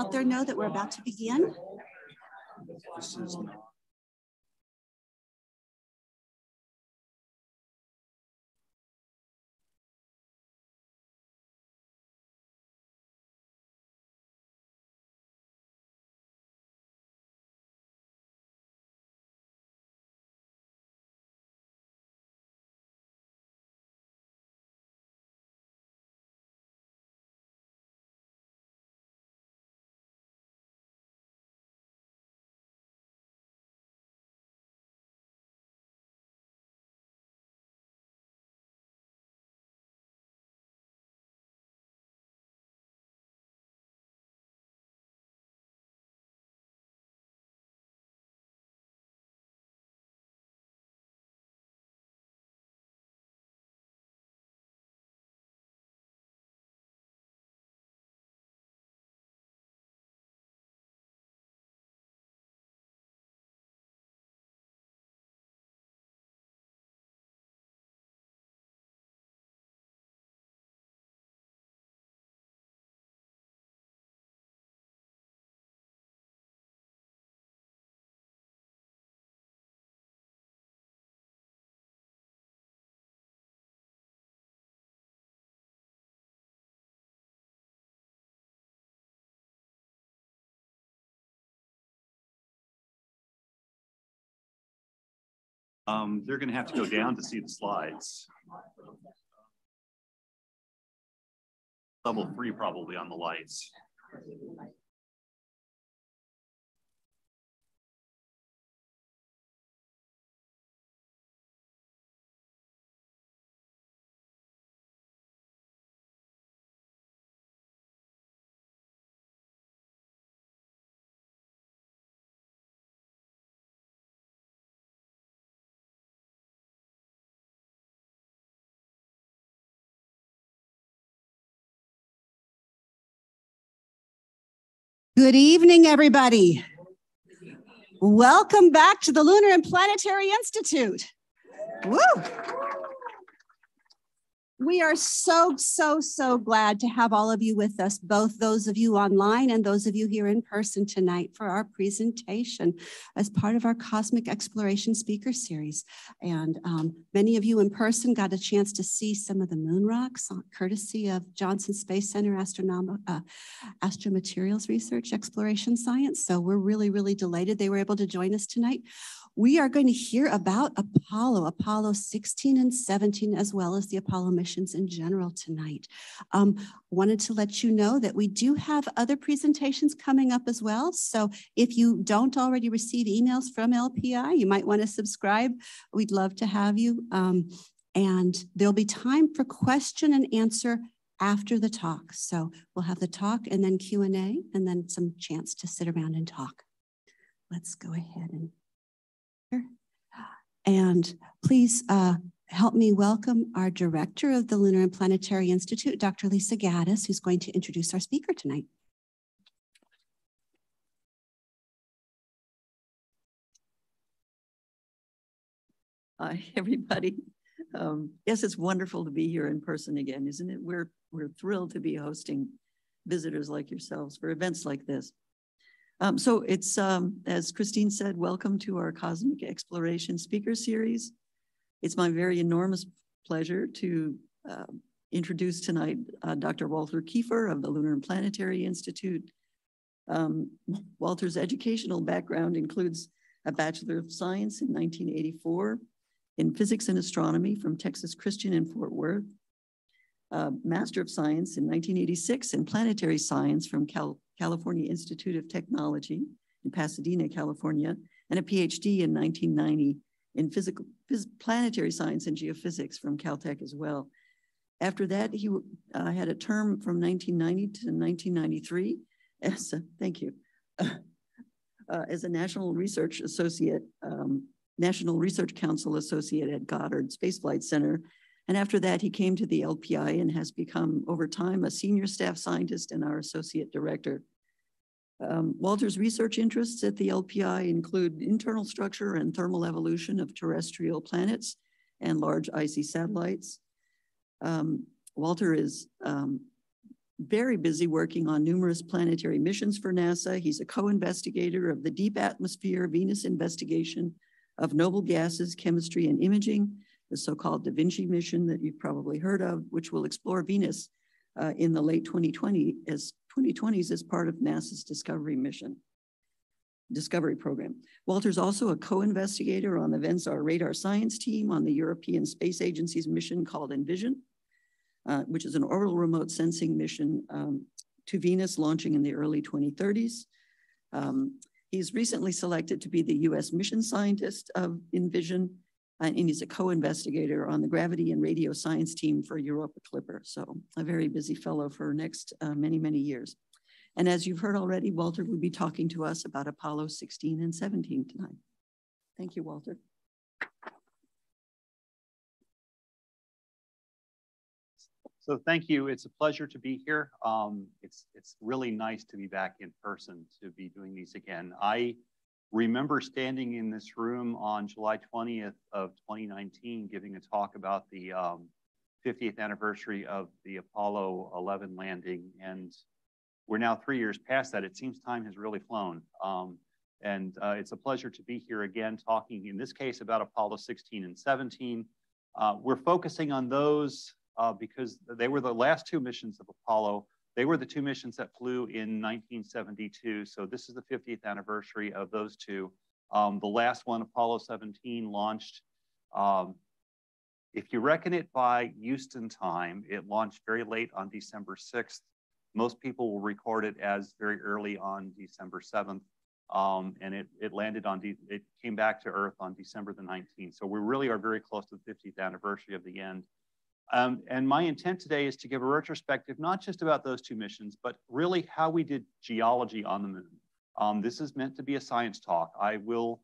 out there know that we're about to begin? Um, they're going to have to go down to see the slides. Level three probably on the lights. Good evening, everybody. Welcome back to the Lunar and Planetary Institute. Woo! We are so, so, so glad to have all of you with us, both those of you online and those of you here in person tonight for our presentation as part of our Cosmic Exploration Speaker Series. And um, many of you in person got a chance to see some of the moon rocks, uh, courtesy of Johnson Space Center Astronom uh, Astromaterials Research Exploration Science. So we're really, really delighted they were able to join us tonight we are going to hear about Apollo, Apollo 16 and 17, as well as the Apollo missions in general tonight. Um, wanted to let you know that we do have other presentations coming up as well. So if you don't already receive emails from LPI, you might want to subscribe. We'd love to have you. Um, and there'll be time for question and answer after the talk. So we'll have the talk and then Q&A and then some chance to sit around and talk. Let's go ahead and and please uh, help me welcome our director of the Lunar and Planetary Institute, Dr. Lisa Gaddis, who's going to introduce our speaker tonight. Hi, everybody. Um, yes, it's wonderful to be here in person again, isn't it? We're, we're thrilled to be hosting visitors like yourselves for events like this. Um, so it's, um, as Christine said, welcome to our Cosmic Exploration Speaker Series. It's my very enormous pleasure to uh, introduce tonight uh, Dr. Walter Kiefer of the Lunar and Planetary Institute. Um, Walter's educational background includes a Bachelor of Science in 1984 in Physics and Astronomy from Texas Christian in Fort Worth, a Master of Science in 1986 in Planetary Science from Cal California Institute of Technology in Pasadena, California, and a PhD in 1990 in physical, phys planetary science and geophysics from Caltech as well. After that, he uh, had a term from 1990 to 1993 as, a, thank you, uh, as a National Research Associate, um, National Research Council Associate at Goddard Space Flight Center. And after that, he came to the LPI and has become, over time, a senior staff scientist and our associate director. Um, Walter's research interests at the LPI include internal structure and thermal evolution of terrestrial planets and large icy satellites. Um, Walter is um, very busy working on numerous planetary missions for NASA. He's a co-investigator of the Deep Atmosphere Venus investigation of noble gases, chemistry, and imaging, the so-called Da Vinci mission that you've probably heard of, which will explore Venus uh, in the late 2020 as 2020s as part of NASA's Discovery mission. Discovery Program. Walter's also a co-investigator on the VENSAR radar science team on the European Space Agency's mission called ENVISION, uh, which is an orbital remote sensing mission um, to Venus launching in the early 2030s. Um, he's recently selected to be the US mission scientist of ENVISION, and he's a co-investigator on the gravity and radio science team for Europa Clipper. So a very busy fellow for next uh, many, many years. And as you've heard already, Walter will be talking to us about Apollo 16 and 17 tonight. Thank you, Walter. So thank you. It's a pleasure to be here. Um, it's it's really nice to be back in person to be doing these again. I remember standing in this room on July 20th of 2019, giving a talk about the um, 50th anniversary of the Apollo 11 landing, and we're now three years past that. It seems time has really flown. Um, and uh, it's a pleasure to be here again talking, in this case, about Apollo 16 and 17. Uh, we're focusing on those uh, because they were the last two missions of Apollo. They were the two missions that flew in 1972. So this is the 50th anniversary of those two. Um, the last one, Apollo 17, launched. Um, if you reckon it by Houston time, it launched very late on December 6th. Most people will record it as very early on December 7th. Um, and it, it landed on, it came back to Earth on December the 19th. So we really are very close to the 50th anniversary of the end. Um, and my intent today is to give a retrospective, not just about those two missions, but really how we did geology on the moon. Um, this is meant to be a science talk. I will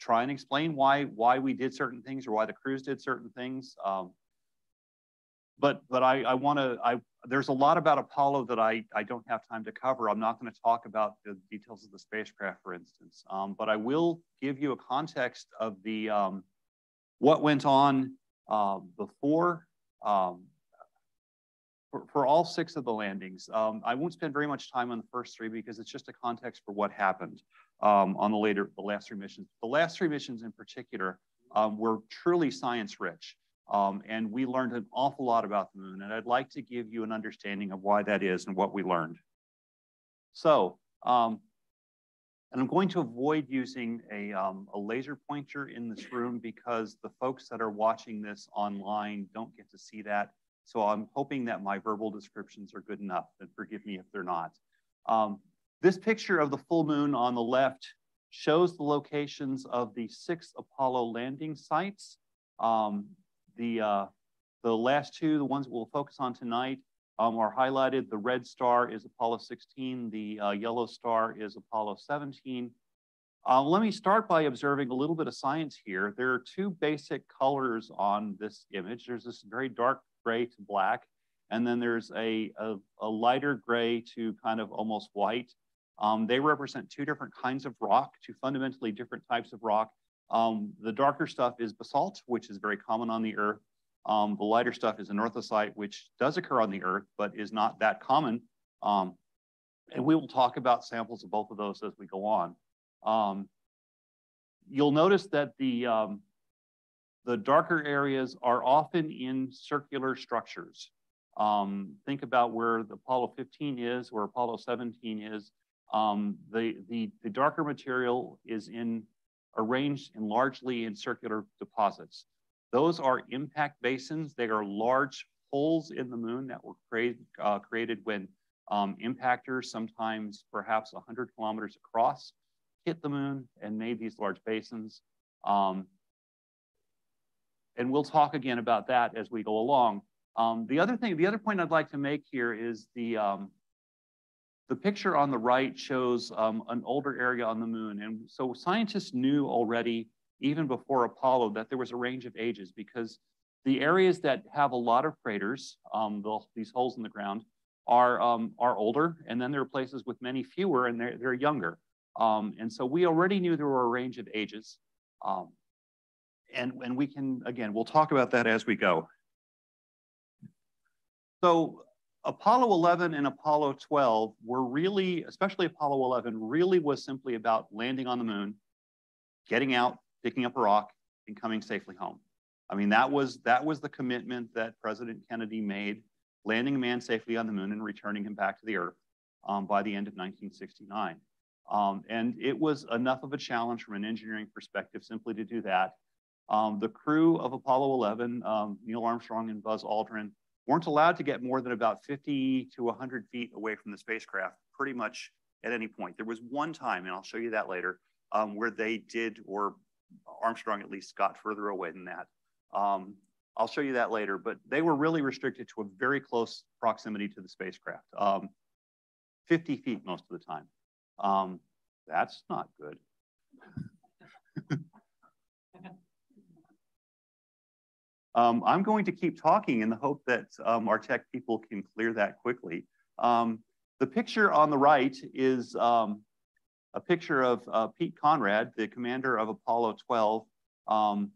try and explain why, why we did certain things or why the crews did certain things. Um, but but I, I want to I there's a lot about Apollo that I, I don't have time to cover. I'm not going to talk about the details of the spacecraft, for instance, um, but I will give you a context of the um, what went on uh, before um, for, for all six of the landings. Um, I won't spend very much time on the first three because it's just a context for what happened um, on the later the last three missions. The last three missions in particular um, were truly science rich. Um, and we learned an awful lot about the moon. And I'd like to give you an understanding of why that is and what we learned. So, um, and I'm going to avoid using a, um, a laser pointer in this room because the folks that are watching this online don't get to see that. So I'm hoping that my verbal descriptions are good enough, and forgive me if they're not. Um, this picture of the full moon on the left shows the locations of the six Apollo landing sites. Um, the, uh, the last two, the ones we'll focus on tonight, um, are highlighted. The red star is Apollo 16. The uh, yellow star is Apollo 17. Uh, let me start by observing a little bit of science here. There are two basic colors on this image. There's this very dark gray to black, and then there's a, a, a lighter gray to kind of almost white. Um, they represent two different kinds of rock, two fundamentally different types of rock. Um, the darker stuff is basalt, which is very common on the Earth. Um, the lighter stuff is anorthosite, which does occur on the Earth, but is not that common. Um, and we will talk about samples of both of those as we go on. Um, you'll notice that the, um, the darker areas are often in circular structures. Um, think about where the Apollo 15 is, where Apollo 17 is. the, the, the darker material is in arranged in largely in circular deposits. Those are impact basins. They are large holes in the moon that were create, uh, created when um, impactors, sometimes perhaps 100 kilometers across, hit the moon and made these large basins. Um, and we'll talk again about that as we go along. Um, the other thing, the other point I'd like to make here is the, um, the picture on the right shows um, an older area on the moon. And so scientists knew already, even before Apollo, that there was a range of ages because the areas that have a lot of craters, um, the, these holes in the ground, are, um, are older. And then there are places with many fewer and they're, they're younger. Um, and so we already knew there were a range of ages. Um, and, and we can, again, we'll talk about that as we go. So Apollo 11 and Apollo 12 were really, especially Apollo 11, really was simply about landing on the moon, getting out, picking up a rock, and coming safely home. I mean, that was that was the commitment that President Kennedy made, landing a man safely on the moon and returning him back to the Earth um, by the end of 1969. Um, and it was enough of a challenge from an engineering perspective simply to do that. Um, the crew of Apollo 11, um, Neil Armstrong and Buzz Aldrin, weren't allowed to get more than about 50 to 100 feet away from the spacecraft pretty much at any point. There was one time, and I'll show you that later, um, where they did, or Armstrong at least got further away than that. Um, I'll show you that later, but they were really restricted to a very close proximity to the spacecraft, um, 50 feet most of the time. Um, that's not good. um, I'm going to keep talking in the hope that um, our tech people can clear that quickly. Um, the picture on the right is um, a picture of uh, Pete Conrad, the commander of Apollo 12. Um,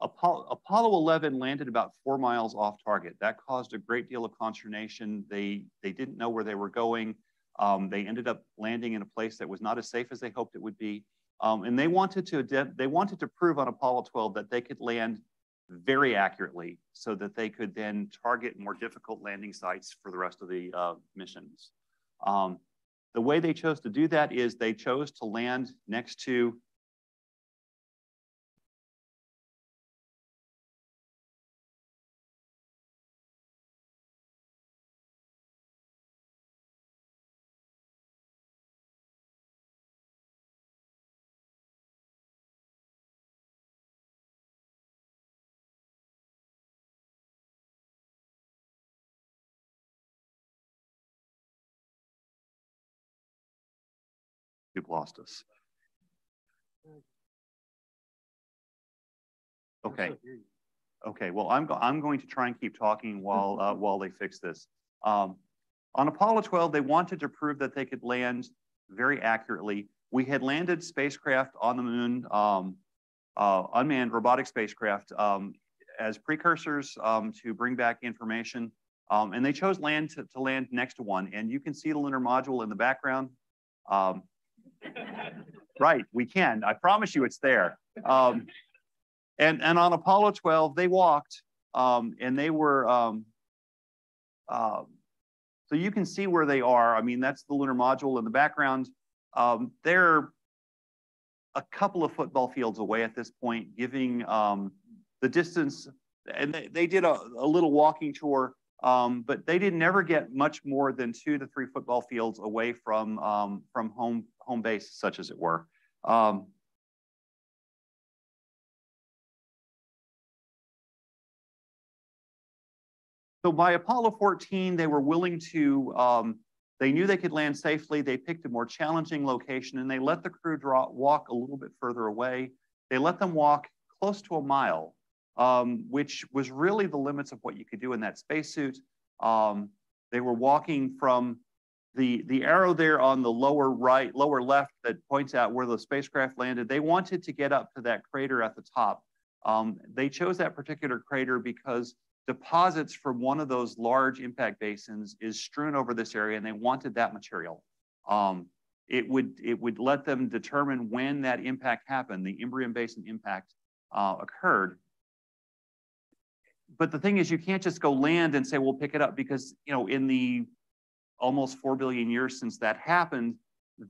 Apollo, Apollo 11 landed about four miles off target. That caused a great deal of consternation. They, they didn't know where they were going. Um, they ended up landing in a place that was not as safe as they hoped it would be. Um, and they wanted to they wanted to prove on Apollo 12 that they could land very accurately so that they could then target more difficult landing sites for the rest of the uh, missions. Um, the way they chose to do that is they chose to land next to You've lost us. Okay. Okay, well, I'm, go I'm going to try and keep talking while, uh, while they fix this. Um, on Apollo 12, they wanted to prove that they could land very accurately. We had landed spacecraft on the moon, um, uh, unmanned robotic spacecraft, um, as precursors um, to bring back information. Um, and they chose land to, to, land next to one. And you can see the lunar module in the background. Um, right, we can. I promise you it's there. Um, and, and on Apollo 12, they walked um, and they were, um, uh, so you can see where they are. I mean, that's the lunar module in the background. Um, they're a couple of football fields away at this point, giving um, the distance, and they, they did a, a little walking tour um, but they did never get much more than two to three football fields away from, um, from home, home base, such as it were. Um, so by Apollo 14, they were willing to, um, they knew they could land safely. They picked a more challenging location and they let the crew draw, walk a little bit further away. They let them walk close to a mile um, which was really the limits of what you could do in that spacesuit. Um, they were walking from the, the arrow there on the lower right, lower left that points out where the spacecraft landed. They wanted to get up to that crater at the top. Um, they chose that particular crater because deposits from one of those large impact basins is strewn over this area and they wanted that material. Um, it would it would let them determine when that impact happened, the Imbrium Basin impact uh, occurred but the thing is, you can't just go land and say, we'll pick it up because, you know, in the almost 4 billion years since that happened,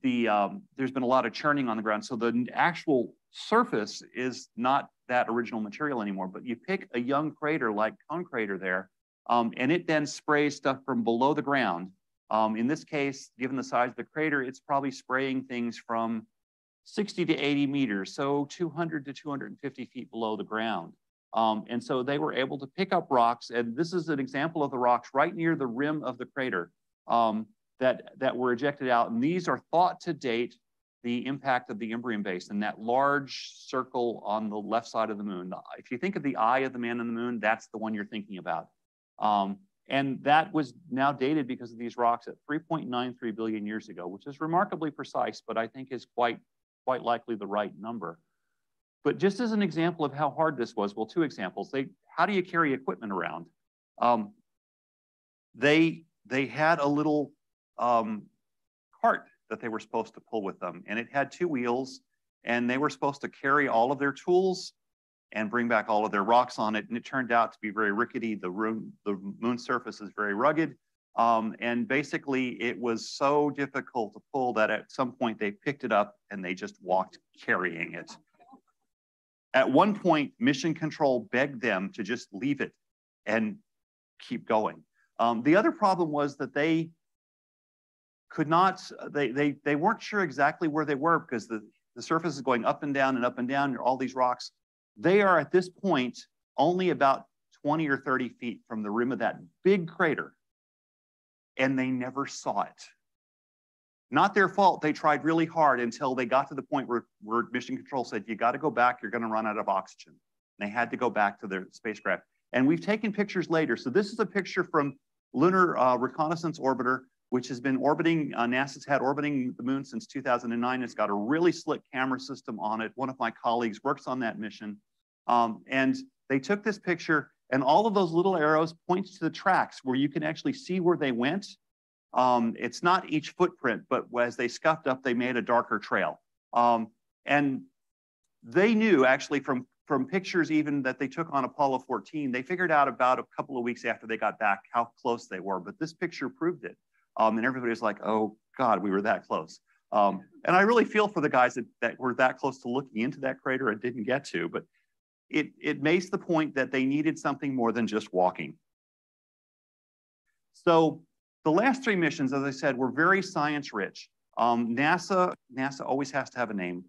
the um, there's been a lot of churning on the ground. So the actual surface is not that original material anymore, but you pick a young crater like Cone Crater there, um, and it then sprays stuff from below the ground. Um, in this case, given the size of the crater, it's probably spraying things from 60 to 80 meters, so 200 to 250 feet below the ground. Um, and so they were able to pick up rocks, and this is an example of the rocks right near the rim of the crater um, that, that were ejected out. And these are thought to date the impact of the Imbrium Basin, that large circle on the left side of the moon. If you think of the eye of the man on the moon, that's the one you're thinking about. Um, and that was now dated because of these rocks at 3.93 billion years ago, which is remarkably precise, but I think is quite, quite likely the right number. But just as an example of how hard this was, well, two examples. They, how do you carry equipment around? Um, they, they had a little um, cart that they were supposed to pull with them, and it had two wheels, and they were supposed to carry all of their tools and bring back all of their rocks on it. And it turned out to be very rickety. The, room, the moon surface is very rugged. Um, and basically, it was so difficult to pull that at some point they picked it up and they just walked carrying it. At one point, Mission Control begged them to just leave it and keep going. Um, the other problem was that they could not, they, they, they weren't sure exactly where they were because the, the surface is going up and down and up and down, all these rocks. They are at this point only about 20 or 30 feet from the rim of that big crater and they never saw it. Not their fault. They tried really hard until they got to the point where, where mission control said, you got to go back. You're going to run out of oxygen. And they had to go back to their spacecraft. And we've taken pictures later. So this is a picture from Lunar uh, Reconnaissance Orbiter, which has been orbiting, uh, NASA's had orbiting the moon since 2009. It's got a really slick camera system on it. One of my colleagues works on that mission. Um, and they took this picture and all of those little arrows point to the tracks where you can actually see where they went. Um, it's not each footprint, but as they scuffed up, they made a darker trail. Um, and they knew actually from, from pictures even that they took on Apollo 14, they figured out about a couple of weeks after they got back how close they were. But this picture proved it. Um, and everybody was like, oh God, we were that close. Um, and I really feel for the guys that, that were that close to looking into that crater and didn't get to. But it, it makes the point that they needed something more than just walking. So the last three missions, as I said, were very science rich. Um, NASA, NASA always has to have a name.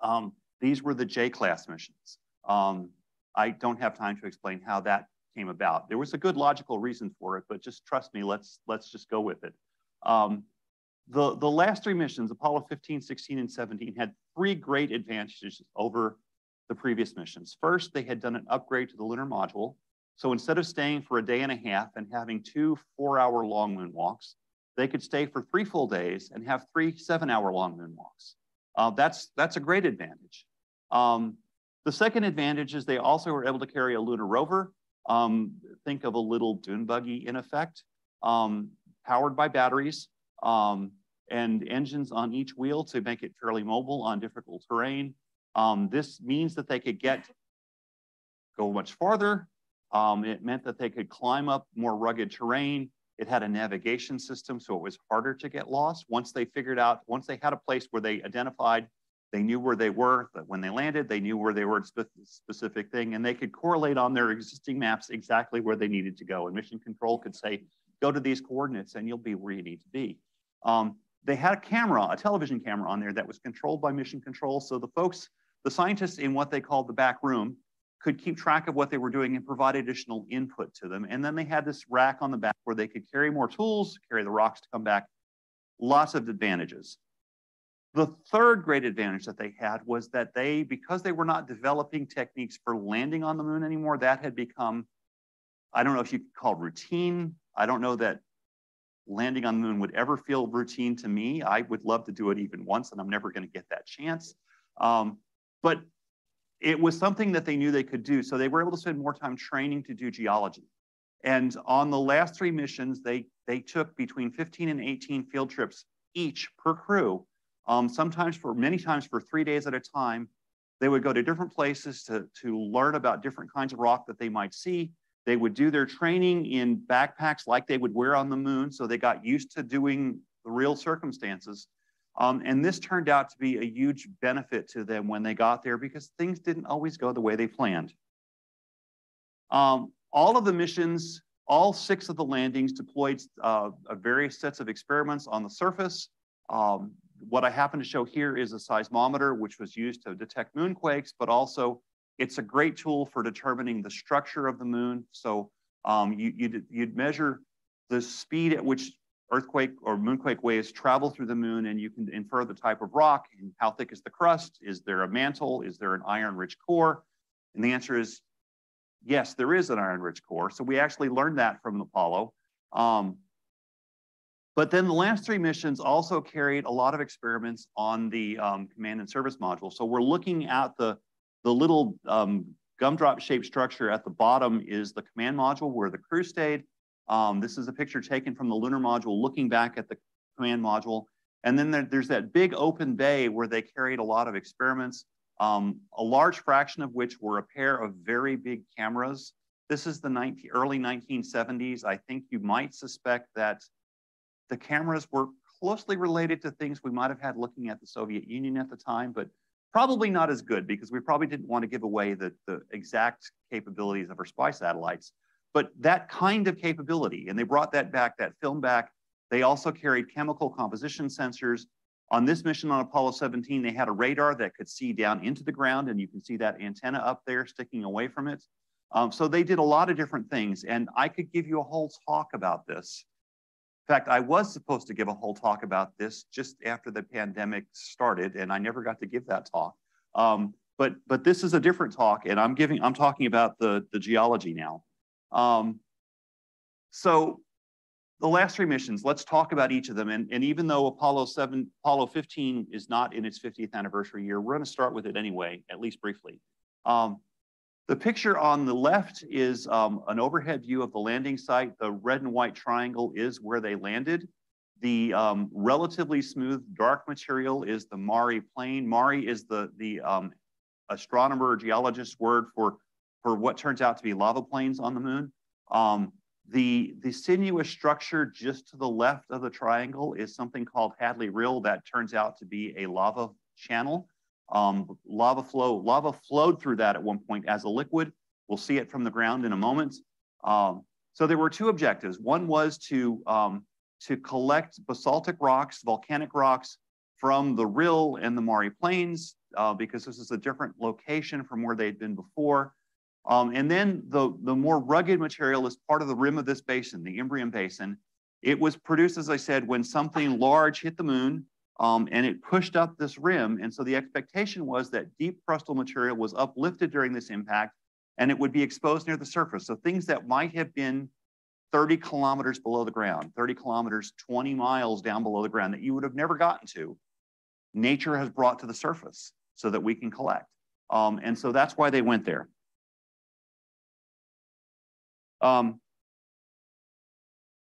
Um, these were the J-class missions. Um, I don't have time to explain how that came about. There was a good logical reason for it, but just trust me, let's, let's just go with it. Um, the, the last three missions, Apollo 15, 16, and 17, had three great advantages over the previous missions. First, they had done an upgrade to the lunar module. So instead of staying for a day and a half and having two four hour long moonwalks, they could stay for three full days and have three seven hour long moonwalks. Uh, that's, that's a great advantage. Um, the second advantage is they also were able to carry a lunar rover. Um, think of a little dune buggy in effect, um, powered by batteries um, and engines on each wheel to make it fairly mobile on difficult terrain. Um, this means that they could get, go much farther. Um, it meant that they could climb up more rugged terrain. It had a navigation system, so it was harder to get lost. Once they figured out, once they had a place where they identified, they knew where they were, that when they landed, they knew where they were specific thing, and they could correlate on their existing maps exactly where they needed to go. And mission control could say, go to these coordinates and you'll be where you need to be. Um, they had a camera, a television camera on there that was controlled by mission control. So the folks the scientists in what they called the back room could keep track of what they were doing and provide additional input to them. And then they had this rack on the back where they could carry more tools, carry the rocks to come back. Lots of advantages. The third great advantage that they had was that they, because they were not developing techniques for landing on the moon anymore, that had become, I don't know if you could call routine. I don't know that landing on the moon would ever feel routine to me. I would love to do it even once, and I'm never going to get that chance. Um, but it was something that they knew they could do. So they were able to spend more time training to do geology. And on the last three missions, they, they took between 15 and 18 field trips each per crew, um, sometimes for many times for three days at a time. They would go to different places to, to learn about different kinds of rock that they might see. They would do their training in backpacks like they would wear on the moon. So they got used to doing the real circumstances. Um, and this turned out to be a huge benefit to them when they got there because things didn't always go the way they planned. Um, all of the missions, all six of the landings deployed uh, various sets of experiments on the surface. Um, what I happen to show here is a seismometer, which was used to detect moonquakes, but also it's a great tool for determining the structure of the moon. So um, you, you'd measure the speed at which earthquake or moonquake waves travel through the moon and you can infer the type of rock and how thick is the crust. Is there a mantle? Is there an iron rich core? And the answer is yes, there is an iron rich core. So we actually learned that from Apollo. Um, but then the last three missions also carried a lot of experiments on the um, command and service module. So we're looking at the, the little um, gumdrop shaped structure at the bottom is the command module where the crew stayed. Um, this is a picture taken from the lunar module looking back at the command module. And then there, there's that big open bay where they carried a lot of experiments, um, a large fraction of which were a pair of very big cameras. This is the 19, early 1970s. I think you might suspect that the cameras were closely related to things we might have had looking at the Soviet Union at the time, but probably not as good because we probably didn't want to give away the, the exact capabilities of our spy satellites. But that kind of capability, and they brought that back, that film back. They also carried chemical composition sensors. On this mission on Apollo 17, they had a radar that could see down into the ground, and you can see that antenna up there sticking away from it. Um, so they did a lot of different things, and I could give you a whole talk about this. In fact, I was supposed to give a whole talk about this just after the pandemic started, and I never got to give that talk. Um, but but this is a different talk, and I'm giving I'm talking about the the geology now. Um, so the last three missions, let's talk about each of them. And, and even though Apollo 7, Apollo 15 is not in its 50th anniversary year, we're going to start with it anyway, at least briefly. Um, the picture on the left is um, an overhead view of the landing site. The red and white triangle is where they landed. The um, relatively smooth dark material is the Mare plain. Mare is the, the um, astronomer geologist word for for what turns out to be lava plains on the moon. Um, the, the sinuous structure just to the left of the triangle is something called Hadley Rill that turns out to be a lava channel. Um, lava flow, lava flowed through that at one point as a liquid. We'll see it from the ground in a moment. Um, so there were two objectives. One was to, um, to collect basaltic rocks, volcanic rocks from the Rill and the Mare Plains, uh, because this is a different location from where they'd been before. Um, and then the, the more rugged material is part of the rim of this basin, the Imbrium Basin. It was produced, as I said, when something large hit the moon um, and it pushed up this rim. And so the expectation was that deep crustal material was uplifted during this impact and it would be exposed near the surface. So things that might have been 30 kilometers below the ground, 30 kilometers, 20 miles down below the ground that you would have never gotten to, nature has brought to the surface so that we can collect. Um, and so that's why they went there. Um,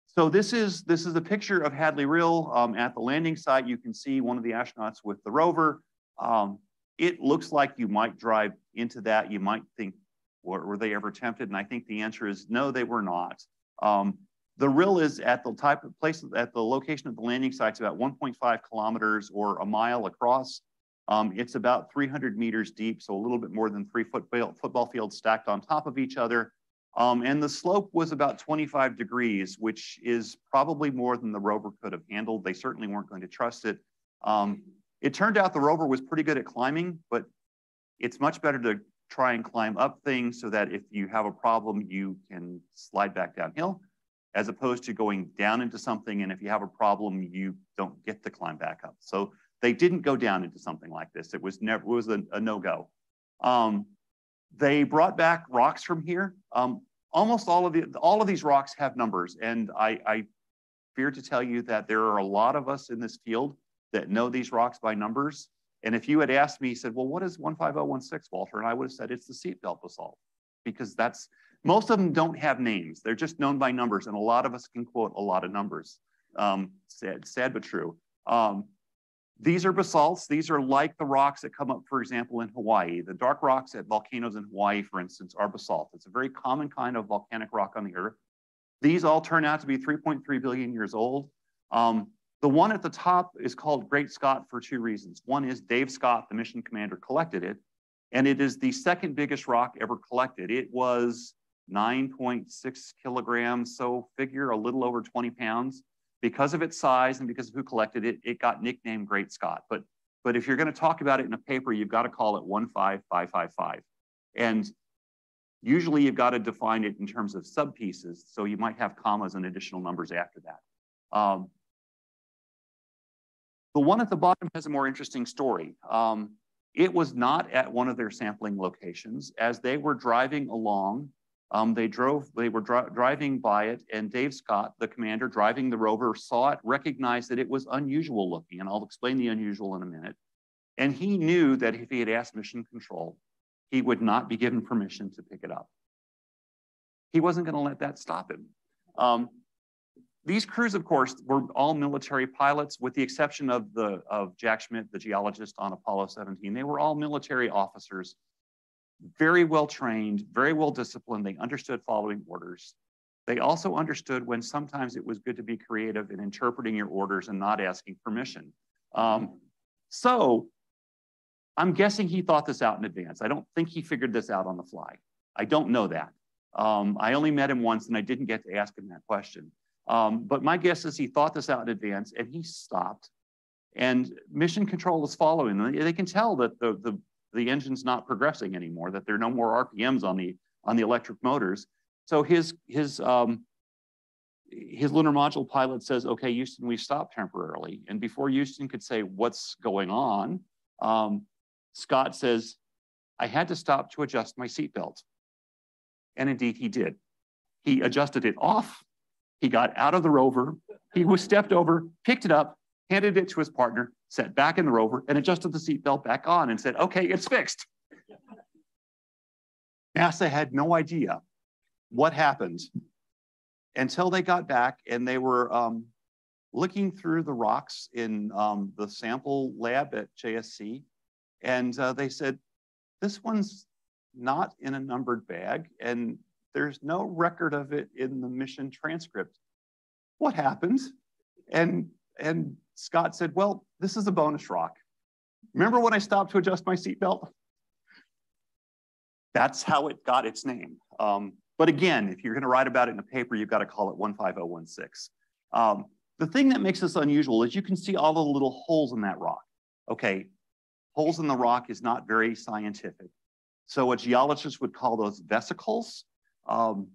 so this is, this is a picture of Hadley Rill um, at the landing site. You can see one of the astronauts with the rover. Um, it looks like you might drive into that. You might think, were, were, they ever tempted? And I think the answer is no, they were not. Um, the rill is at the type of place, at the location of the landing site, it's about 1.5 kilometers or a mile across. Um, it's about 300 meters deep, so a little bit more than three football, football fields stacked on top of each other. Um, and the slope was about 25 degrees, which is probably more than the rover could have handled. They certainly weren't going to trust it. Um, it turned out the rover was pretty good at climbing, but it's much better to try and climb up things so that if you have a problem, you can slide back downhill, as opposed to going down into something. And if you have a problem, you don't get to climb back up. So they didn't go down into something like this. It was never it was a, a no-go. Um, they brought back rocks from here. Um, almost all of the all of these rocks have numbers, and I, I fear to tell you that there are a lot of us in this field that know these rocks by numbers. And if you had asked me, said, "Well, what is 15016, Walter?" and I would have said it's the seatbelt basalt, because that's most of them don't have names; they're just known by numbers, and a lot of us can quote a lot of numbers. Um, sad, sad but true. Um, these are basalts. These are like the rocks that come up, for example, in Hawaii. The dark rocks at volcanoes in Hawaii, for instance, are basalt. It's a very common kind of volcanic rock on the earth. These all turn out to be 3.3 billion years old. Um, the one at the top is called Great Scott for two reasons. One is Dave Scott, the mission commander, collected it, and it is the second biggest rock ever collected. It was 9.6 kilograms, so figure a little over 20 pounds because of its size and because of who collected it, it got nicknamed Great Scott. But, but if you're going to talk about it in a paper, you've got to call it 15555. And usually you've got to define it in terms of subpieces. So you might have commas and additional numbers after that. Um, the one at the bottom has a more interesting story. Um, it was not at one of their sampling locations. As they were driving along, um, they drove, they were dri driving by it, and Dave Scott, the commander driving the rover, saw it, recognized that it was unusual looking, and I'll explain the unusual in a minute. And he knew that if he had asked mission control, he would not be given permission to pick it up. He wasn't going to let that stop him. Um, these crews, of course, were all military pilots, with the exception of the of Jack Schmitt, the geologist on Apollo 17. They were all military officers, very well trained, very well disciplined. They understood following orders. They also understood when sometimes it was good to be creative in interpreting your orders and not asking permission. Um, so I'm guessing he thought this out in advance. I don't think he figured this out on the fly. I don't know that. Um, I only met him once and I didn't get to ask him that question. Um, but my guess is he thought this out in advance and he stopped. And mission control is following. They can tell that the, the, the engine's not progressing anymore, that there are no more RPMs on the, on the electric motors. So his, his, um, his lunar module pilot says, okay, Houston, we stopped temporarily. And before Houston could say, what's going on, um, Scott says, I had to stop to adjust my seatbelt. And indeed he did. He adjusted it off. He got out of the rover. He was stepped over, picked it up, handed it to his partner, sat back in the rover and adjusted the seatbelt back on and said, okay, it's fixed. NASA had no idea what happened until they got back and they were um, looking through the rocks in um, the sample lab at JSC. And uh, they said, this one's not in a numbered bag and there's no record of it in the mission transcript. What happened? And, and Scott said, well, this is a bonus rock. Remember when I stopped to adjust my seatbelt? That's how it got its name. Um, but again, if you're gonna write about it in a paper, you've gotta call it 15016. Um, the thing that makes this unusual is you can see all the little holes in that rock. Okay, holes in the rock is not very scientific. So a geologist would call those vesicles. Um,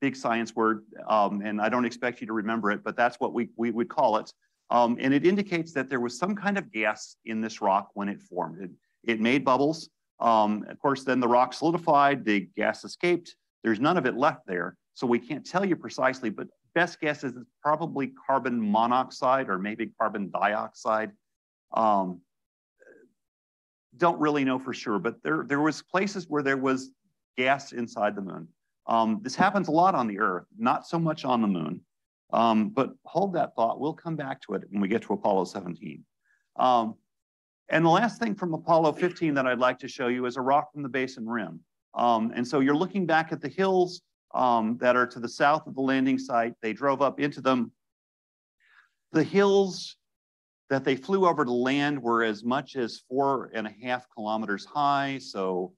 big science word, um, and I don't expect you to remember it, but that's what we, we would call it. Um, and it indicates that there was some kind of gas in this rock when it formed. It, it made bubbles. Um, of course, then the rock solidified, the gas escaped, there's none of it left there, so we can't tell you precisely, but best guess is it's probably carbon monoxide or maybe carbon dioxide. Um, don't really know for sure, but there, there was places where there was gas inside the moon. Um, this happens a lot on the Earth, not so much on the moon. Um, but hold that thought. We'll come back to it when we get to Apollo 17. Um, and the last thing from Apollo 15 that I'd like to show you is a rock from the basin rim. Um, and so you're looking back at the hills um, that are to the south of the landing site. They drove up into them. The hills that they flew over to land were as much as four and a half kilometers high. So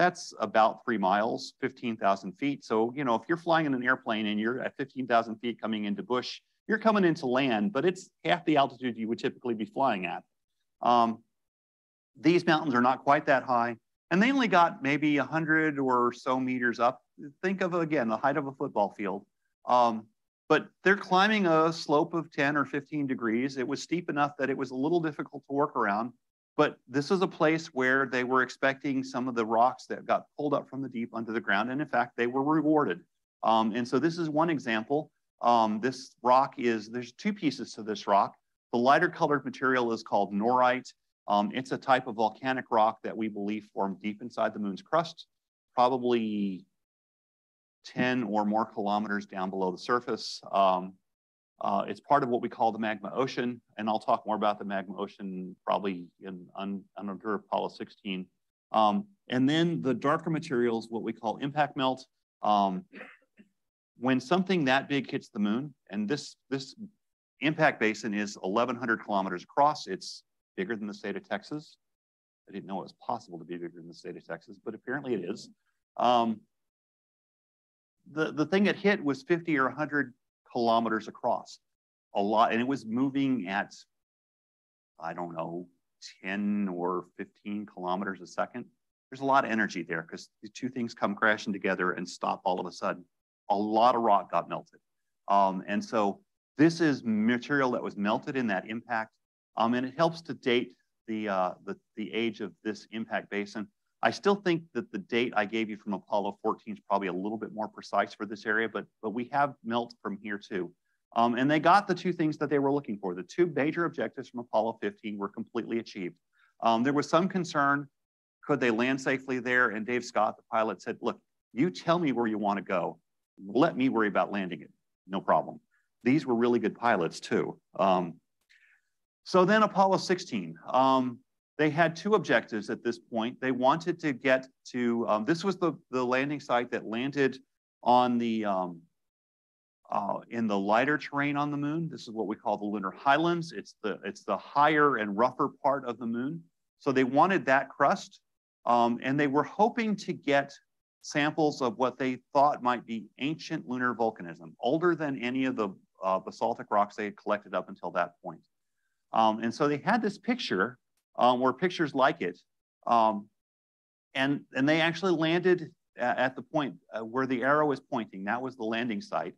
that's about three miles, 15,000 feet. So, you know, if you're flying in an airplane and you're at 15,000 feet coming into bush, you're coming into land, but it's half the altitude you would typically be flying at. Um, these mountains are not quite that high. And they only got maybe 100 or so meters up. Think of, again, the height of a football field. Um, but they're climbing a slope of 10 or 15 degrees. It was steep enough that it was a little difficult to work around. But this is a place where they were expecting some of the rocks that got pulled up from the deep under the ground. And in fact, they were rewarded. Um, and so this is one example. Um, this rock is, there's two pieces to this rock. The lighter colored material is called norite. Um, it's a type of volcanic rock that we believe formed deep inside the moon's crust, probably 10 or more kilometers down below the surface. Um, uh, it's part of what we call the magma ocean, and I'll talk more about the magma ocean probably in on, under Apollo 16. Um, and then the darker materials, what we call impact melt. Um, when something that big hits the moon, and this, this impact basin is 1,100 kilometers across, it's bigger than the state of Texas. I didn't know it was possible to be bigger than the state of Texas, but apparently it is. Um, the, the thing it hit was 50 or 100 kilometers across, a lot, and it was moving at, I don't know, 10 or 15 kilometers a second. There's a lot of energy there because the two things come crashing together and stop all of a sudden. A lot of rock got melted. Um, and so this is material that was melted in that impact um, and it helps to date the, uh, the, the age of this impact basin. I still think that the date I gave you from Apollo 14 is probably a little bit more precise for this area, but, but we have melt from here too. Um, and they got the two things that they were looking for. The two major objectives from Apollo 15 were completely achieved. Um, there was some concern, could they land safely there? And Dave Scott, the pilot said, look, you tell me where you want to go. let me worry about landing it, no problem. These were really good pilots too. Um, so then Apollo 16, um, they had two objectives at this point. They wanted to get to, um, this was the, the landing site that landed on the, um, uh, in the lighter terrain on the moon. This is what we call the lunar highlands. It's the, it's the higher and rougher part of the moon. So they wanted that crust um, and they were hoping to get samples of what they thought might be ancient lunar volcanism, older than any of the uh, basaltic rocks they had collected up until that point. Um, and so they had this picture um, pictures like it. Um, and, and they actually landed at, at the point uh, where the arrow is pointing. That was the landing site.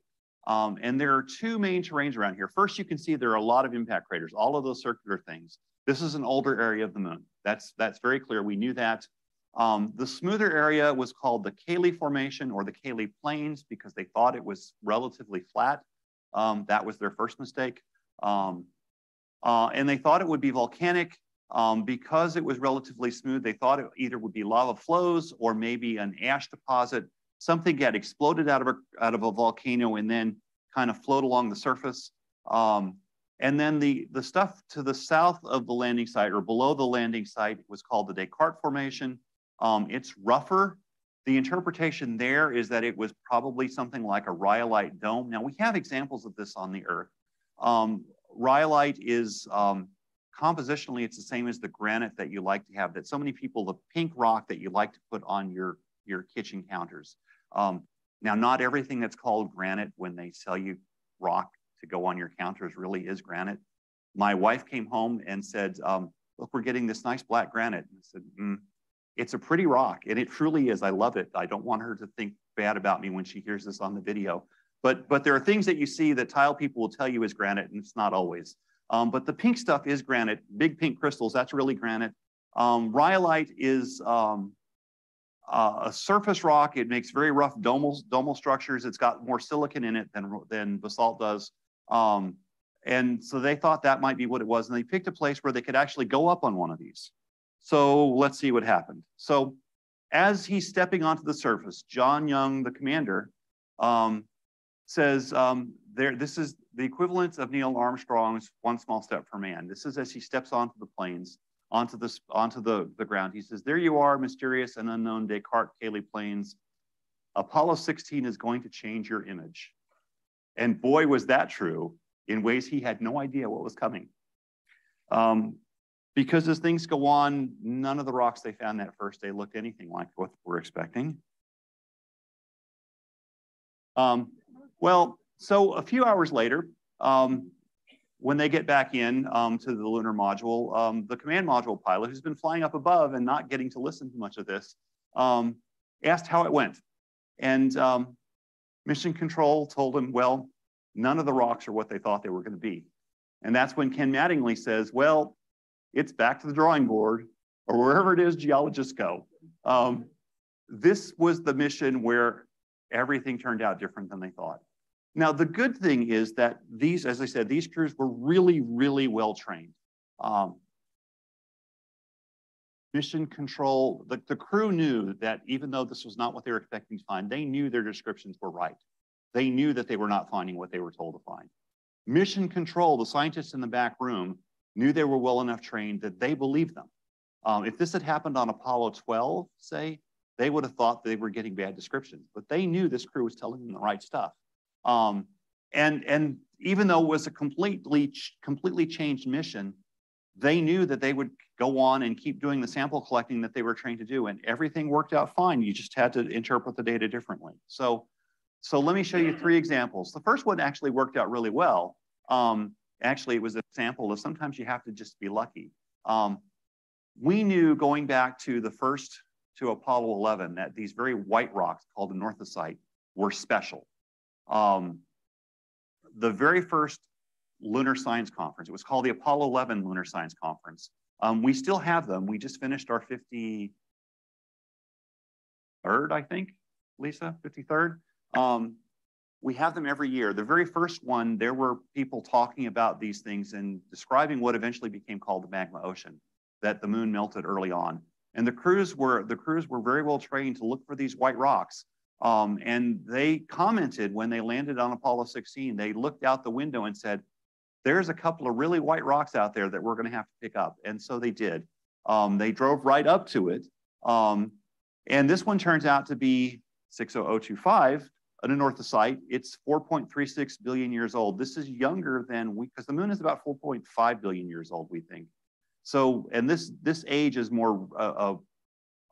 Um, and there are two main terrains around here. First, you can see there are a lot of impact craters, all of those circular things. This is an older area of the moon. That's, that's very clear. We knew that. Um, the smoother area was called the Cayley Formation or the Cayley Plains because they thought it was relatively flat. Um, that was their first mistake. Um, uh, and they thought it would be volcanic. Um, because it was relatively smooth, they thought it either would be lava flows or maybe an ash deposit. Something got exploded out of a, out of a volcano and then kind of float along the surface. Um, and then the, the stuff to the south of the landing site or below the landing site was called the Descartes Formation. Um, it's rougher. The interpretation there is that it was probably something like a rhyolite dome. Now we have examples of this on the Earth. Um, rhyolite is um, compositionally, it's the same as the granite that you like to have, that so many people, the pink rock that you like to put on your, your kitchen counters. Um, now, not everything that's called granite when they sell you rock to go on your counters really is granite. My wife came home and said, um, look, we're getting this nice black granite. And I said, mm, it's a pretty rock, and it truly is. I love it. I don't want her to think bad about me when she hears this on the video. But, but there are things that you see that tile people will tell you is granite, and it's not always. Um, but the pink stuff is granite, big pink crystals, that's really granite. Um, rhyolite is um, uh, a surface rock. It makes very rough domal, domal structures. It's got more silicon in it than, than basalt does. Um, and so they thought that might be what it was. And they picked a place where they could actually go up on one of these. So let's see what happened. So as he's stepping onto the surface, John Young, the commander, um, says, um, there, this is the equivalent of Neil Armstrong's one small step for man. This is as he steps onto the plains, onto the, onto the, the ground. He says, there you are, mysterious and unknown Descartes Cayley Plains. Apollo 16 is going to change your image. And boy, was that true in ways he had no idea what was coming. Um, because as things go on, none of the rocks they found that first day looked anything like what we're expecting. Um, well, so a few hours later, um, when they get back in um, to the lunar module, um, the command module pilot, who's been flying up above and not getting to listen to much of this, um, asked how it went. And um, mission control told him, well, none of the rocks are what they thought they were going to be. And that's when Ken Mattingly says, well, it's back to the drawing board or wherever it is geologists go. Um, this was the mission where everything turned out different than they thought. Now, the good thing is that these, as I said, these crews were really, really well trained. Um, mission control, the, the crew knew that even though this was not what they were expecting to find, they knew their descriptions were right. They knew that they were not finding what they were told to find. Mission control, the scientists in the back room, knew they were well enough trained that they believed them. Um, if this had happened on Apollo 12, say, they would have thought they were getting bad descriptions, but they knew this crew was telling them the right stuff. Um, and, and even though it was a completely, completely changed mission, they knew that they would go on and keep doing the sample collecting that they were trained to do. And everything worked out fine. You just had to interpret the data differently. So, so let me show you three examples. The first one actually worked out really well. Um, actually, it was a sample of sometimes you have to just be lucky. Um, we knew going back to the first to Apollo 11 that these very white rocks called anorthosite were special. Um, the very first lunar science conference, it was called the Apollo 11 Lunar Science Conference. Um, we still have them. We just finished our 53rd, I think, Lisa, 53rd. Um, we have them every year. The very first one, there were people talking about these things and describing what eventually became called the magma ocean, that the moon melted early on. And the crews were the crews were very well trained to look for these white rocks Um, and they commented when they landed on Apollo 16, they looked out the window and said, there's a couple of really white rocks out there that we're going to have to pick up. And so they did. Um, they drove right up to it. Um, and this one turns out to be 60025, an anorthosite. It's 4.36 billion years old. This is younger than we, because the moon is about 4.5 billion years old, we think. So, and this, this age is more uh,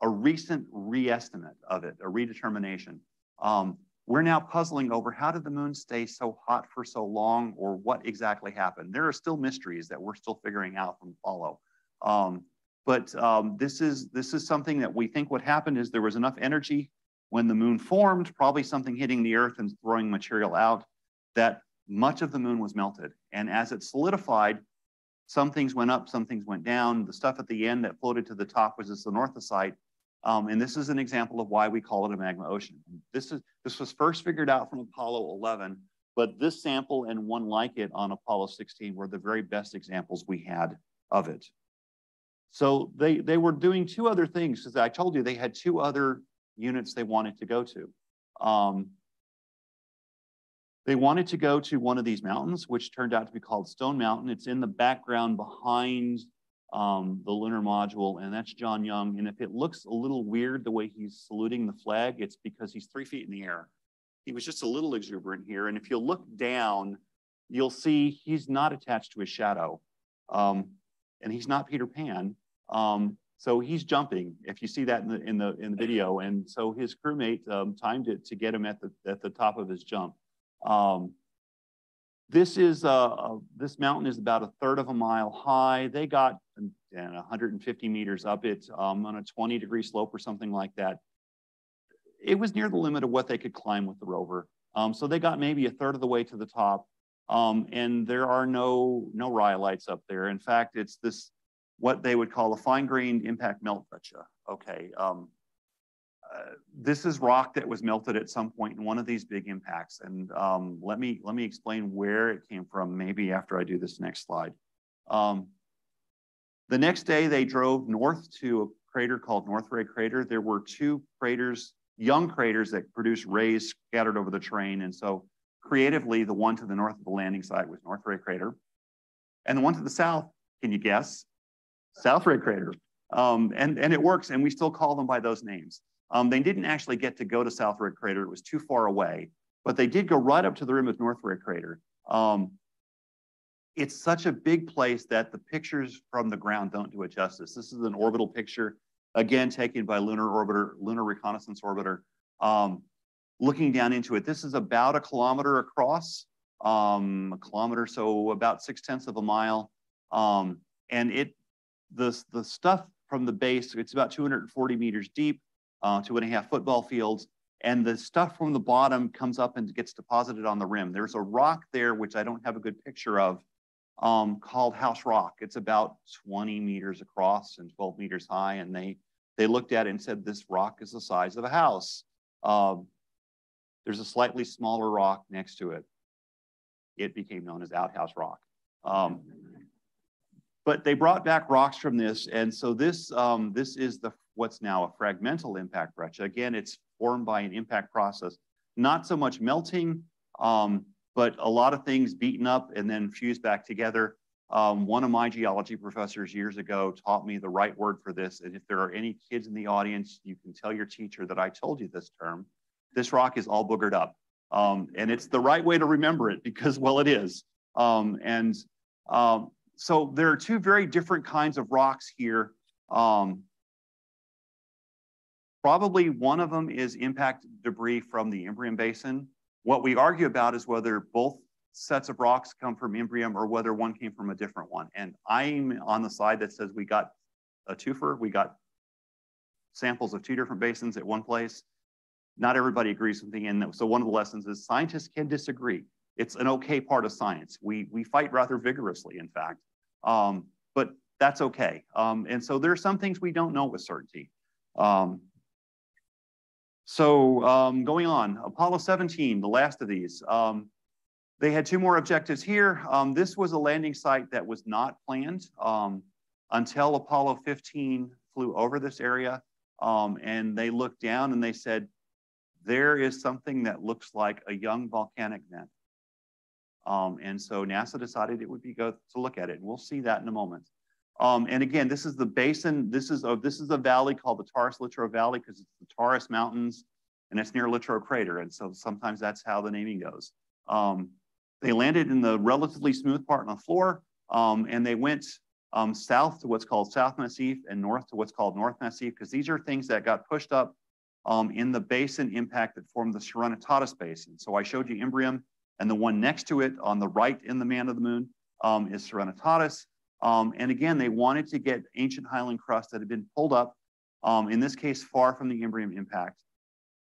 a, recent re-estimate of it, a redetermination. Um, we're now puzzling over how did the moon stay so hot for so long or what exactly happened. There are still mysteries that we're still figuring out from Apollo. Um, but um, this, is, this is something that we think what happened is there was enough energy when the moon formed, probably something hitting the earth and throwing material out, that much of the moon was melted. And as it solidified, some things went up, some things went down. The stuff at the end that floated to the top was this anorthosite, um, and this is an example of why we call it a magma ocean. This, is, this was first figured out from Apollo 11, but this sample and one like it on Apollo 16 were the very best examples we had of it. So they, they were doing two other things, because I told you they had two other units they wanted to go to. Um, they wanted to go to one of these mountains, which turned out to be called Stone Mountain. It's in the background behind um, the lunar module, and that's John Young. And if it looks a little weird the way he's saluting the flag, it's because he's three feet in the air. He was just a little exuberant here. And if you look down, you'll see he's not attached to his shadow. Um, and he's not Peter Pan. Um, so he's jumping, if you see that in the, in the, in the video. And so his crewmate um, timed it to get him at the, at the top of his jump. Um, this is uh, uh, this mountain is about a third of a mile high. They got and 150 meters up it um, on a 20 degree slope or something like that. It was near the limit of what they could climb with the rover. Um, so they got maybe a third of the way to the top. Um, and there are no no rhyolites up there. In fact, it's this what they would call a fine-grained impact melt breccia. Okay, um, uh, this is rock that was melted at some point in one of these big impacts. And um, let, me, let me explain where it came from, maybe after I do this next slide. Um, the next day, they drove north to a crater called North Ray Crater. There were two craters, young craters that produced rays scattered over the terrain. And so creatively, the one to the north of the landing site was North Ray Crater. And the one to the south, can you guess? South Ray Crater. Um, and, and it works, and we still call them by those names. Um, they didn't actually get to go to South Ray Crater. It was too far away, but they did go right up to the rim of North Ray Crater. Um, it's such a big place that the pictures from the ground don't do it justice. This is an orbital picture, again, taken by Lunar Orbiter, Lunar Reconnaissance Orbiter. Um, looking down into it, this is about a kilometer across, um, a kilometer, so about six tenths of a mile. Um, and it, the, the stuff from the base, it's about 240 meters deep uh, two and a half football fields. And the stuff from the bottom comes up and gets deposited on the rim. There's a rock there, which I don't have a good picture of, um, called House Rock. It's about 20 meters across and 12 meters high. And they, they looked at it and said, this rock is the size of a house. Um, there's a slightly smaller rock next to it. It became known as Outhouse Rock. Um, but they brought back rocks from this. And so this, um, this is the what's now a fragmental impact breccia. Again, it's formed by an impact process, not so much melting, um, but a lot of things beaten up and then fused back together. Um, one of my geology professors years ago taught me the right word for this. And if there are any kids in the audience, you can tell your teacher that I told you this term. This rock is all boogered up. Um, and it's the right way to remember it because, well, it is. Um, and um, so there are two very different kinds of rocks here. Um, Probably one of them is impact debris from the Imbrium Basin. What we argue about is whether both sets of rocks come from Imbrium or whether one came from a different one. And I'm on the side that says we got a twofer, we got samples of two different basins at one place. Not everybody agrees with me. And so one of the lessons is scientists can disagree. It's an okay part of science. We, we fight rather vigorously, in fact, um, but that's okay. Um, and so there are some things we don't know with certainty. Um, so um, going on, Apollo 17, the last of these. Um, they had two more objectives here. Um, this was a landing site that was not planned um, until Apollo 15 flew over this area. Um, and they looked down and they said, there is something that looks like a young volcanic vent. Um, and so NASA decided it would be good to look at it. And we'll see that in a moment. Um, and again, this is the basin. This is a, this is a valley called the Taurus Littrow Valley because it's the Taurus Mountains and it's near Littrow Crater. And so sometimes that's how the naming goes. Um, they landed in the relatively smooth part on the floor um, and they went um, south to what's called South Massif and north to what's called North Massif because these are things that got pushed up um, in the basin impact that formed the Serenitatis Basin. So I showed you Imbrium and the one next to it on the right in the Man of the Moon um, is Serenitatis. Um, and again, they wanted to get ancient highland crust that had been pulled up, um, in this case, far from the Imbrium impact.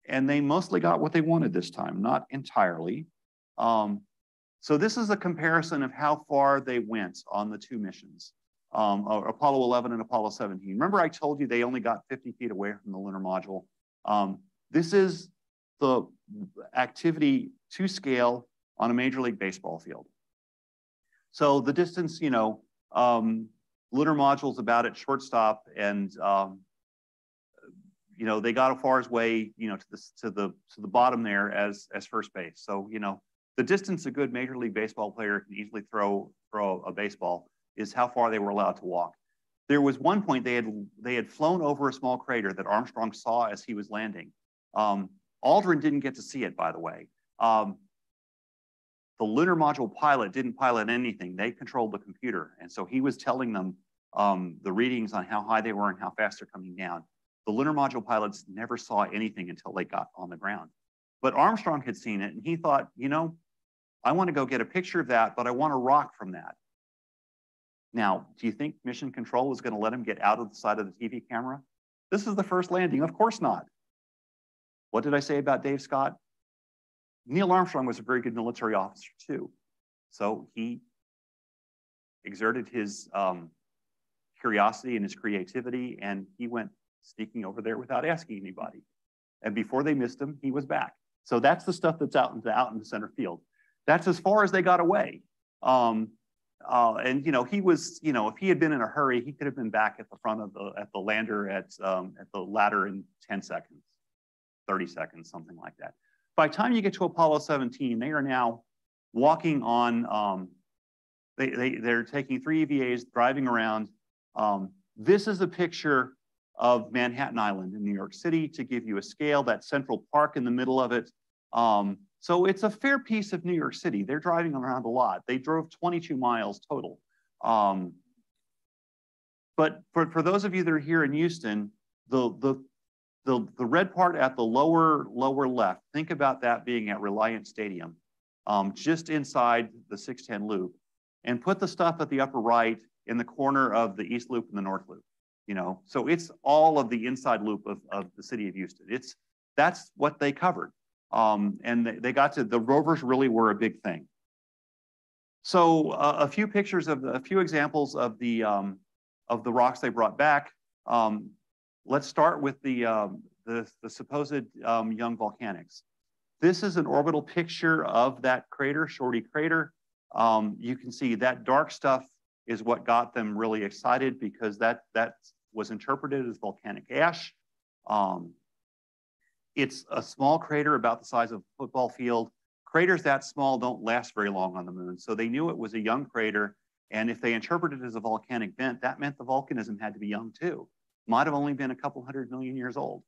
And they mostly got what they wanted this time, not entirely. Um, so this is a comparison of how far they went on the two missions, um, Apollo 11 and Apollo 17. Remember I told you they only got 50 feet away from the lunar module? Um, this is the activity to scale on a Major League Baseball field. So the distance, you know, um, lunar module's about at shortstop, and um, you know they got as far as way, you know, to the to the to the bottom there as as first base. So you know the distance a good Major League Baseball player can easily throw throw a baseball is how far they were allowed to walk. There was one point they had they had flown over a small crater that Armstrong saw as he was landing. Um, Aldrin didn't get to see it, by the way. Um, the lunar module pilot didn't pilot anything. They controlled the computer. And so he was telling them um, the readings on how high they were and how fast they're coming down. The lunar module pilots never saw anything until they got on the ground. But Armstrong had seen it and he thought, you know, I want to go get a picture of that, but I want a rock from that. Now, do you think mission control was going to let him get out of the side of the TV camera? This is the first landing. Of course not. What did I say about Dave Scott? Neil Armstrong was a very good military officer too. So he exerted his um, curiosity and his creativity, and he went sneaking over there without asking anybody. And before they missed him, he was back. So that's the stuff that's out in the, out in the center field. That's as far as they got away. Um, uh, and you know, he was, you know, if he had been in a hurry, he could have been back at the front of the at the lander at um, at the ladder in 10 seconds, 30 seconds, something like that. By the time you get to Apollo 17, they are now walking on, um, they, they, they're taking three EVAs, driving around. Um, this is a picture of Manhattan Island in New York City to give you a scale, that Central Park in the middle of it. Um, so it's a fair piece of New York City. They're driving around a lot. They drove 22 miles total. Um, but for, for those of you that are here in Houston, the, the the, the red part at the lower, lower left, think about that being at Reliant Stadium, um, just inside the 610 loop, and put the stuff at the upper right in the corner of the East Loop and the North Loop. You know, so it's all of the inside loop of, of the city of Houston. It's that's what they covered. Um, and they, they, got to the rovers really were a big thing. So uh, a few pictures of a few examples of the um, of the rocks they brought back. Um, Let's start with the, um, the, the, supposed um, young volcanics. This is an orbital picture of that crater, Shorty Crater. Um, you can see that dark stuff is what got them really excited because that, that was interpreted as volcanic ash. Um, it's a small crater about the size of a football field. Craters that small don't last very long on the moon. So they knew it was a young crater. And if they interpreted it as a volcanic vent, that meant the volcanism had to be young too might have only been a couple hundred million years old.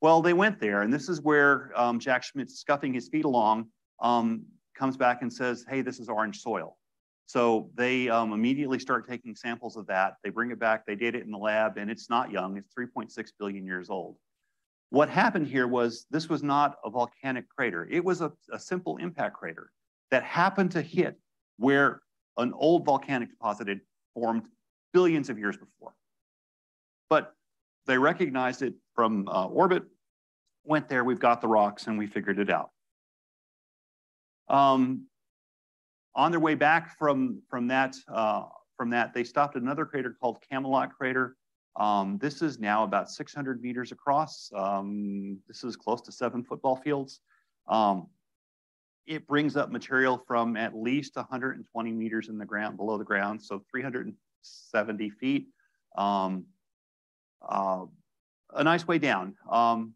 Well, they went there, and this is where um, Jack Schmitt, scuffing his feet along, um, comes back and says, hey, this is orange soil. So they um, immediately start taking samples of that. They bring it back, they date it in the lab, and it's not young, it's 3.6 billion years old. What happened here was this was not a volcanic crater. It was a, a simple impact crater that happened to hit where an old volcanic deposit had formed billions of years before. But they recognized it from uh, orbit, went there, we've got the rocks, and we figured it out. Um, on their way back from, from, that, uh, from that, they stopped at another crater called Camelot Crater. Um, this is now about 600 meters across. Um, this is close to seven football fields. Um, it brings up material from at least 120 meters in the ground, below the ground, so 370 feet. Um, uh, a nice way down. Um,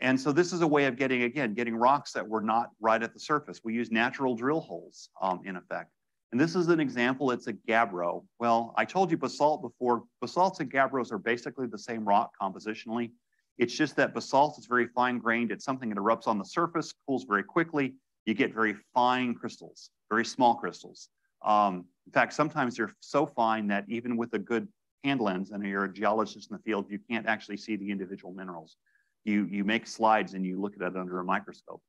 And so this is a way of getting, again, getting rocks that were not right at the surface. We use natural drill holes um, in effect. And this is an example, it's a gabbro. Well, I told you basalt before. Basalts and gabbros are basically the same rock compositionally. It's just that basalt is very fine grained. It's something that erupts on the surface, cools very quickly. You get very fine crystals, very small crystals. Um, in fact, sometimes they're so fine that even with a good hand lens and you're a geologist in the field, you can't actually see the individual minerals. You, you make slides and you look at it under a microscope.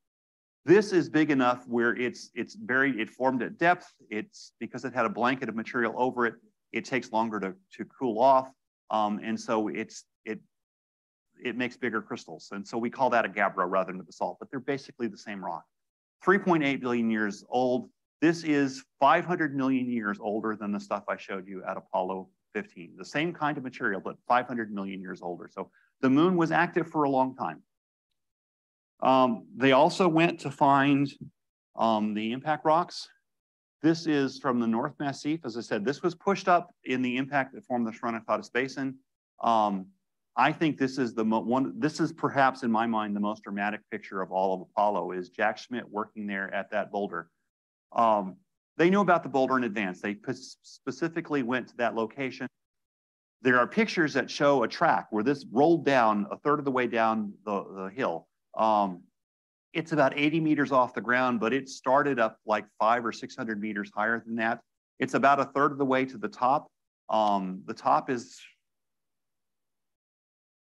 This is big enough where it's, it's buried, it formed at depth. It's because it had a blanket of material over it, it takes longer to, to cool off. Um, and so it's, it, it makes bigger crystals. And so we call that a gabbro rather than a basalt, but they're basically the same rock. 3.8 billion years old. This is 500 million years older than the stuff I showed you at Apollo 15. The same kind of material, but 500 million years older. So the moon was active for a long time. Um, they also went to find um, the impact rocks. This is from the North Massif. As I said, this was pushed up in the impact that formed the Serenitatis Basin. Um, I think this is the one, this is perhaps in my mind, the most dramatic picture of all of Apollo is Jack Schmitt working there at that boulder. They knew about the boulder in advance. They specifically went to that location. There are pictures that show a track where this rolled down a third of the way down the, the hill. Um, it's about 80 meters off the ground, but it started up like five or 600 meters higher than that. It's about a third of the way to the top. Um, the top is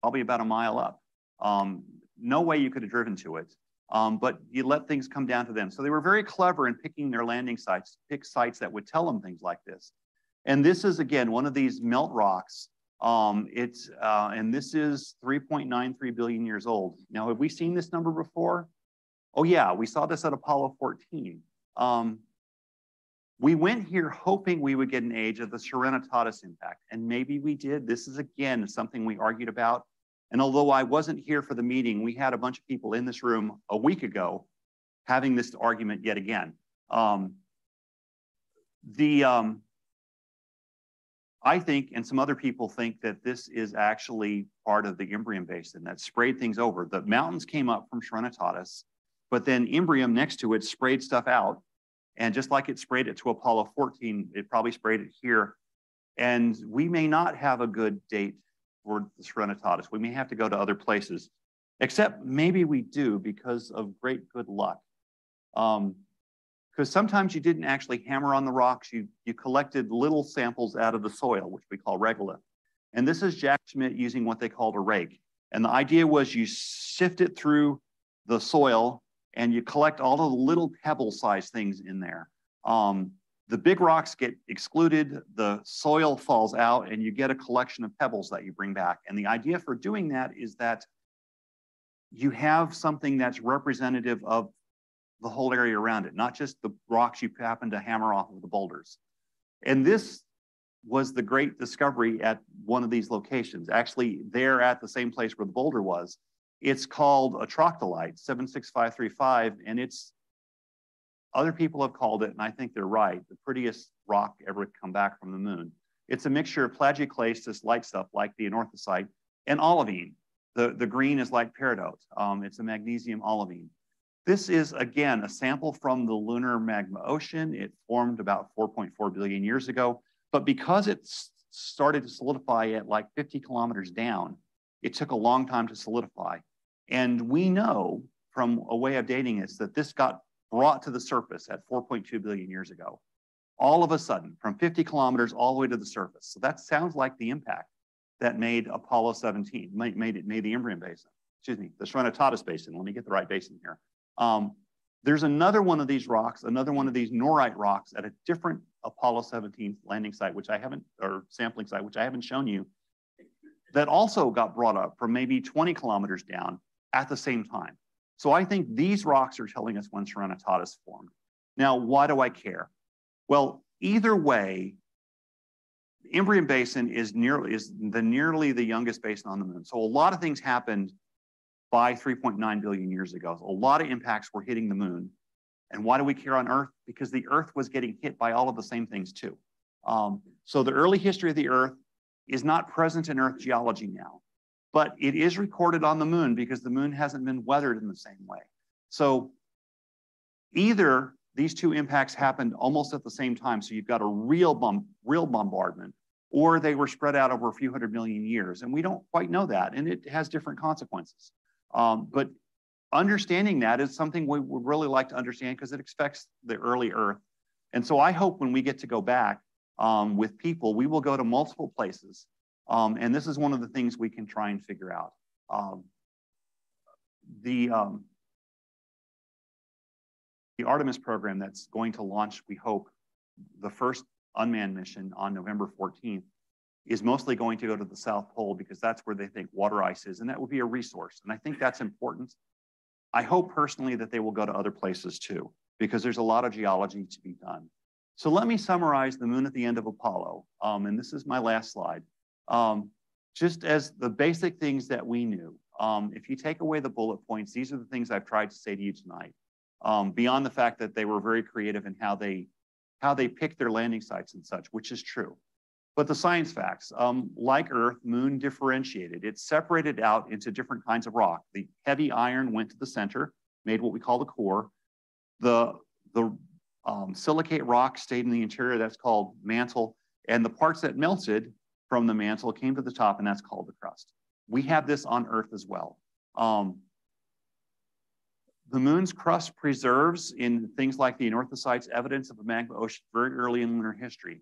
probably about a mile up. Um, no way you could have driven to it, um, but you let things come down to them. So they were very clever in picking their landing sites, pick sites that would tell them things like this. And this is, again, one of these melt rocks um, it's, uh, and this is 3.93 billion years old. Now, have we seen this number before? Oh yeah, we saw this at Apollo 14. Um, we went here hoping we would get an age of the Serenitatis impact, and maybe we did. This is again something we argued about. And although I wasn't here for the meeting, we had a bunch of people in this room a week ago having this argument yet again. Um, the, um, I think, and some other people think that this is actually part of the Imbrium Basin that sprayed things over. The mountains came up from Serenitatis, but then Imbrium next to it sprayed stuff out. And just like it sprayed it to Apollo 14, it probably sprayed it here. And we may not have a good date the Serenitatis. We may have to go to other places, except maybe we do because of great good luck. Um, because sometimes you didn't actually hammer on the rocks. You, you collected little samples out of the soil, which we call regolith. And this is Jack Schmitt using what they called a rake. And the idea was you sift it through the soil and you collect all the little pebble sized things in there. Um, the big rocks get excluded, the soil falls out, and you get a collection of pebbles that you bring back. And the idea for doing that is that you have something that's representative of the whole area around it, not just the rocks you happen to hammer off of the boulders. And this was the great discovery at one of these locations, actually there at the same place where the boulder was. It's called a troctolite, 76535, and it's, other people have called it, and I think they're right, the prettiest rock ever come back from the moon. It's a mixture of plagioclase, this light stuff like the anorthosite, and olivine. The, the green is like peridot. Um, it's a magnesium olivine. This is, again, a sample from the lunar magma ocean. It formed about 4.4 billion years ago, but because it started to solidify at like 50 kilometers down, it took a long time to solidify. And we know from a way of dating this that this got brought to the surface at 4.2 billion years ago. All of a sudden, from 50 kilometers all the way to the surface. So that sounds like the impact that made Apollo 17, made, it, made the Imbrium Basin, excuse me, the Serenitatis Basin. Let me get the right basin here. Um, there's another one of these rocks, another one of these norite rocks at a different Apollo 17 landing site, which I haven't, or sampling site, which I haven't shown you, that also got brought up from maybe 20 kilometers down at the same time. So I think these rocks are telling us when Serenitatis formed. Now, why do I care? Well, either way, the Imbrium Basin is nearly is the nearly the youngest basin on the moon. So a lot of things happened by 3.9 billion years ago. A lot of impacts were hitting the moon. And why do we care on Earth? Because the Earth was getting hit by all of the same things too. Um, so the early history of the Earth is not present in Earth geology now. But it is recorded on the moon because the moon hasn't been weathered in the same way. So either these two impacts happened almost at the same time, so you've got a real, bump, real bombardment, or they were spread out over a few hundred million years. And we don't quite know that, and it has different consequences. Um, but understanding that is something we would really like to understand because it affects the early Earth. And so I hope when we get to go back um, with people, we will go to multiple places. Um, and this is one of the things we can try and figure out. Um, the, um, the Artemis program that's going to launch, we hope, the first unmanned mission on November 14th is mostly going to go to the South Pole because that's where they think water ice is, and that would be a resource. And I think that's important. I hope personally that they will go to other places too, because there's a lot of geology to be done. So let me summarize the moon at the end of Apollo. Um, and this is my last slide. Um, just as the basic things that we knew. Um, if you take away the bullet points, these are the things I've tried to say to you tonight. Um, beyond the fact that they were very creative in how they how they picked their landing sites and such, which is true. But the science facts, um, like Earth, Moon differentiated. It separated out into different kinds of rock. The heavy iron went to the center, made what we call the core. The, the um, silicate rock stayed in the interior, that's called mantle. And the parts that melted from the mantle came to the top, and that's called the crust. We have this on Earth as well. Um, the moon's crust preserves in things like the anorthosites evidence of a magma ocean very early in lunar history.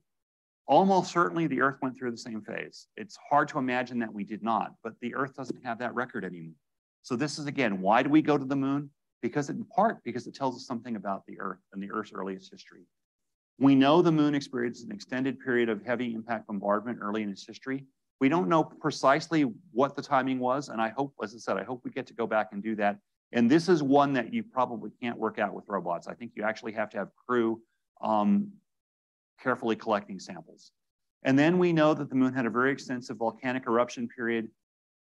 Almost certainly the Earth went through the same phase. It's hard to imagine that we did not, but the Earth doesn't have that record anymore. So this is again, why do we go to the moon? Because in part, because it tells us something about the Earth and the Earth's earliest history. We know the moon experienced an extended period of heavy impact bombardment early in its history. We don't know precisely what the timing was, and I hope, as I said, I hope we get to go back and do that. And this is one that you probably can't work out with robots. I think you actually have to have crew um, carefully collecting samples. And then we know that the moon had a very extensive volcanic eruption period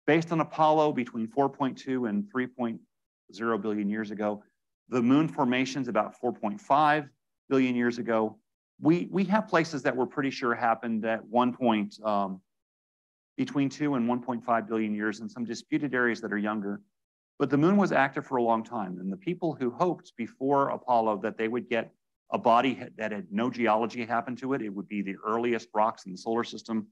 based on Apollo between 4.2 and 3.0 billion years ago. The moon formations about 4.5 billion years ago. We, we have places that we're pretty sure happened at one point um, between 2 and 1.5 billion years and some disputed areas that are younger. But the moon was active for a long time. And the people who hoped before Apollo that they would get a body that had no geology happen to it. It would be the earliest rocks in the solar system.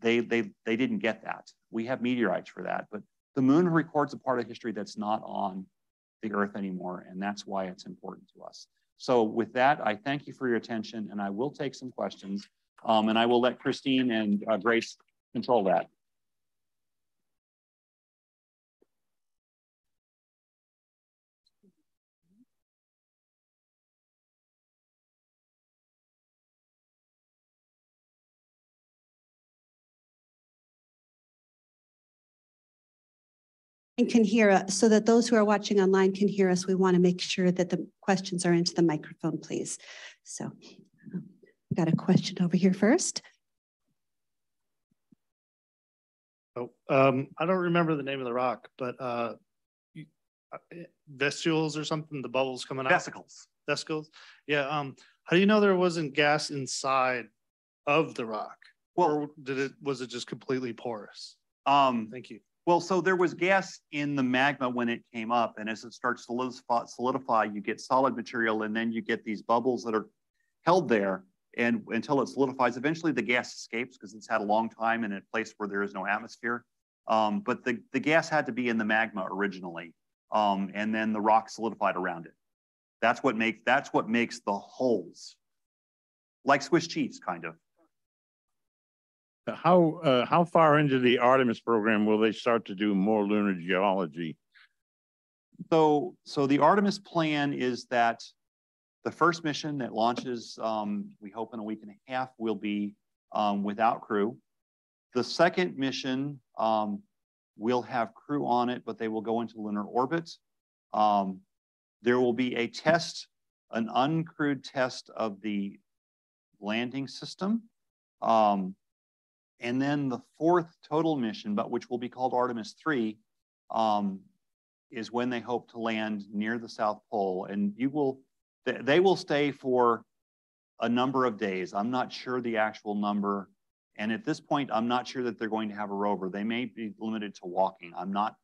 They, they, they didn't get that. We have meteorites for that, but the moon records a part of history that's not on the earth anymore, and that's why it's important to us. So with that, I thank you for your attention, and I will take some questions, um, and I will let Christine and uh, Grace control that. And can hear us so that those who are watching online can hear us. We want to make sure that the questions are into the microphone, please. So um, got a question over here first. Oh, um, I don't remember the name of the rock, but uh, you, uh, vestibules or something, the bubbles coming out. Vesicles. Vesicles. Yeah. Um, how do you know there wasn't gas inside of the rock? Well, or did it was it just completely porous? Um, Thank you. Well, so there was gas in the magma when it came up, and as it starts to solidify, you get solid material, and then you get these bubbles that are held there, and until it solidifies, eventually the gas escapes because it's had a long time in a place where there is no atmosphere. Um, but the, the gas had to be in the magma originally, um, and then the rock solidified around it. That's what makes that's what makes the holes, like Swiss cheese, kind of. How uh, how far into the Artemis program will they start to do more lunar geology? So so the Artemis plan is that the first mission that launches, um, we hope in a week and a half, will be um, without crew. The second mission um, will have crew on it, but they will go into lunar orbit. Um, there will be a test, an uncrewed test of the landing system. Um, and then the fourth total mission, but which will be called Artemis 3, um, is when they hope to land near the South Pole. And you will, they will stay for a number of days. I'm not sure the actual number. and at this point, I'm not sure that they're going to have a rover. They may be limited to walking. I'm not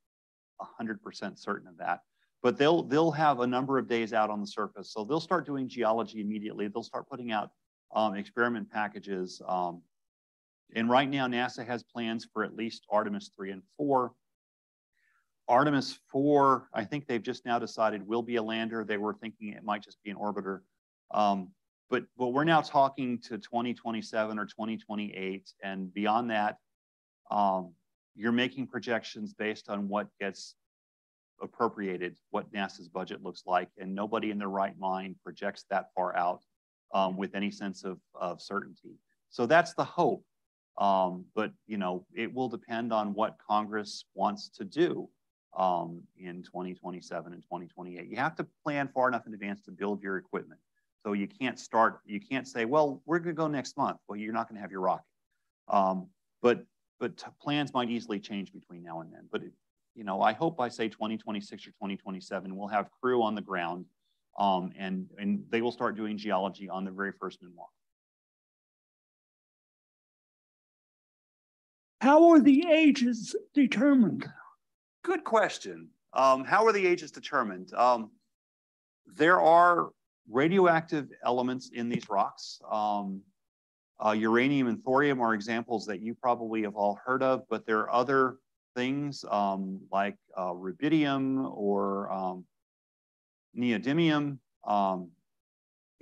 100% certain of that. But they'll, they'll have a number of days out on the surface. So they'll start doing geology immediately. They'll start putting out um, experiment packages. Um, and right now, NASA has plans for at least Artemis 3 and 4. Artemis 4, I think they've just now decided will be a lander. They were thinking it might just be an orbiter. Um, but, but we're now talking to 2027 or 2028. And beyond that, um, you're making projections based on what gets appropriated, what NASA's budget looks like. And nobody in their right mind projects that far out um, with any sense of, of certainty. So that's the hope. Um, but you know, it will depend on what Congress wants to do um, in 2027 and 2028. You have to plan far enough in advance to build your equipment. So you can't start, you can't say, well, we're going to go next month. Well, you're not going to have your rocket. Um, but but plans might easily change between now and then. But it, you know, I hope by say 2026 or 2027, we'll have crew on the ground, um, and and they will start doing geology on the very first moonwalk. How are the ages determined? Good question. Um, how are the ages determined? Um, there are radioactive elements in these rocks. Um, uh, uranium and thorium are examples that you probably have all heard of, but there are other things um, like uh, rubidium or um, neodymium, um,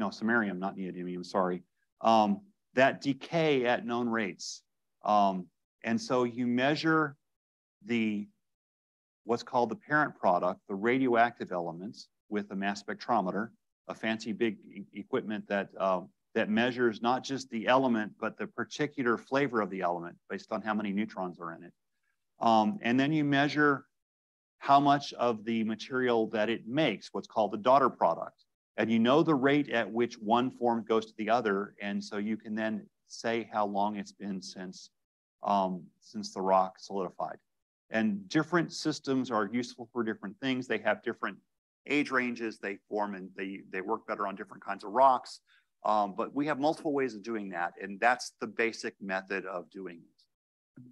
no, samarium, not neodymium, sorry, that decay at known rates. Um, and so you measure the what's called the parent product, the radioactive elements, with a mass spectrometer, a fancy big equipment that um, that measures not just the element, but the particular flavor of the element based on how many neutrons are in it. Um, and then you measure how much of the material that it makes, what's called the daughter product. And you know the rate at which one form goes to the other. And so you can then say how long it's been since, um, since the rock solidified. And different systems are useful for different things. They have different age ranges, they form and they, they work better on different kinds of rocks. Um, but we have multiple ways of doing that, and that's the basic method of doing it.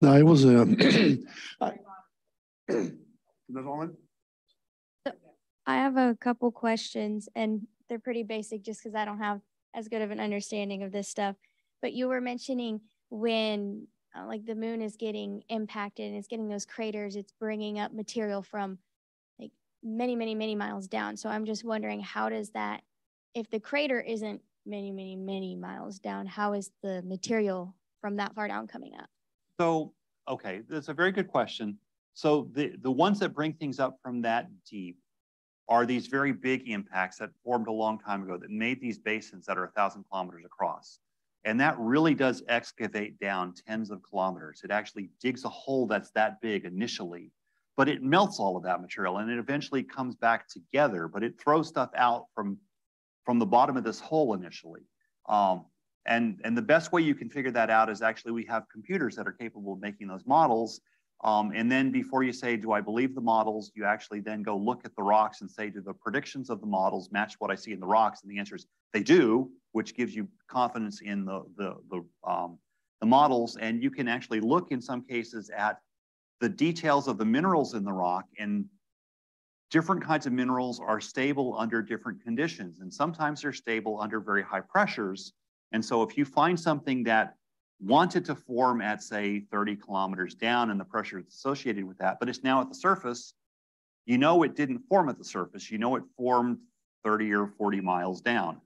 No, it was a. I have a couple questions, and they're pretty basic just because I don't have as good of an understanding of this stuff. But you were mentioning when, uh, like, the moon is getting impacted and it's getting those craters, it's bringing up material from like many, many, many miles down. So I'm just wondering, how does that if the crater isn't many, many, many miles down, how is the material from that far down coming up? So, okay, that's a very good question. So the, the ones that bring things up from that deep are these very big impacts that formed a long time ago that made these basins that are a thousand kilometers across. And that really does excavate down tens of kilometers. It actually digs a hole that's that big initially, but it melts all of that material and it eventually comes back together, but it throws stuff out from from the bottom of this hole initially. Um, and, and the best way you can figure that out is actually we have computers that are capable of making those models. Um, and then before you say, do I believe the models, you actually then go look at the rocks and say, do the predictions of the models match what I see in the rocks? And the answer is they do, which gives you confidence in the, the, the, um, the models. And you can actually look in some cases at the details of the minerals in the rock and different kinds of minerals are stable under different conditions. And sometimes they're stable under very high pressures. And so if you find something that wanted to form at say 30 kilometers down and the pressure associated with that, but it's now at the surface, you know it didn't form at the surface. You know it formed 30 or 40 miles down.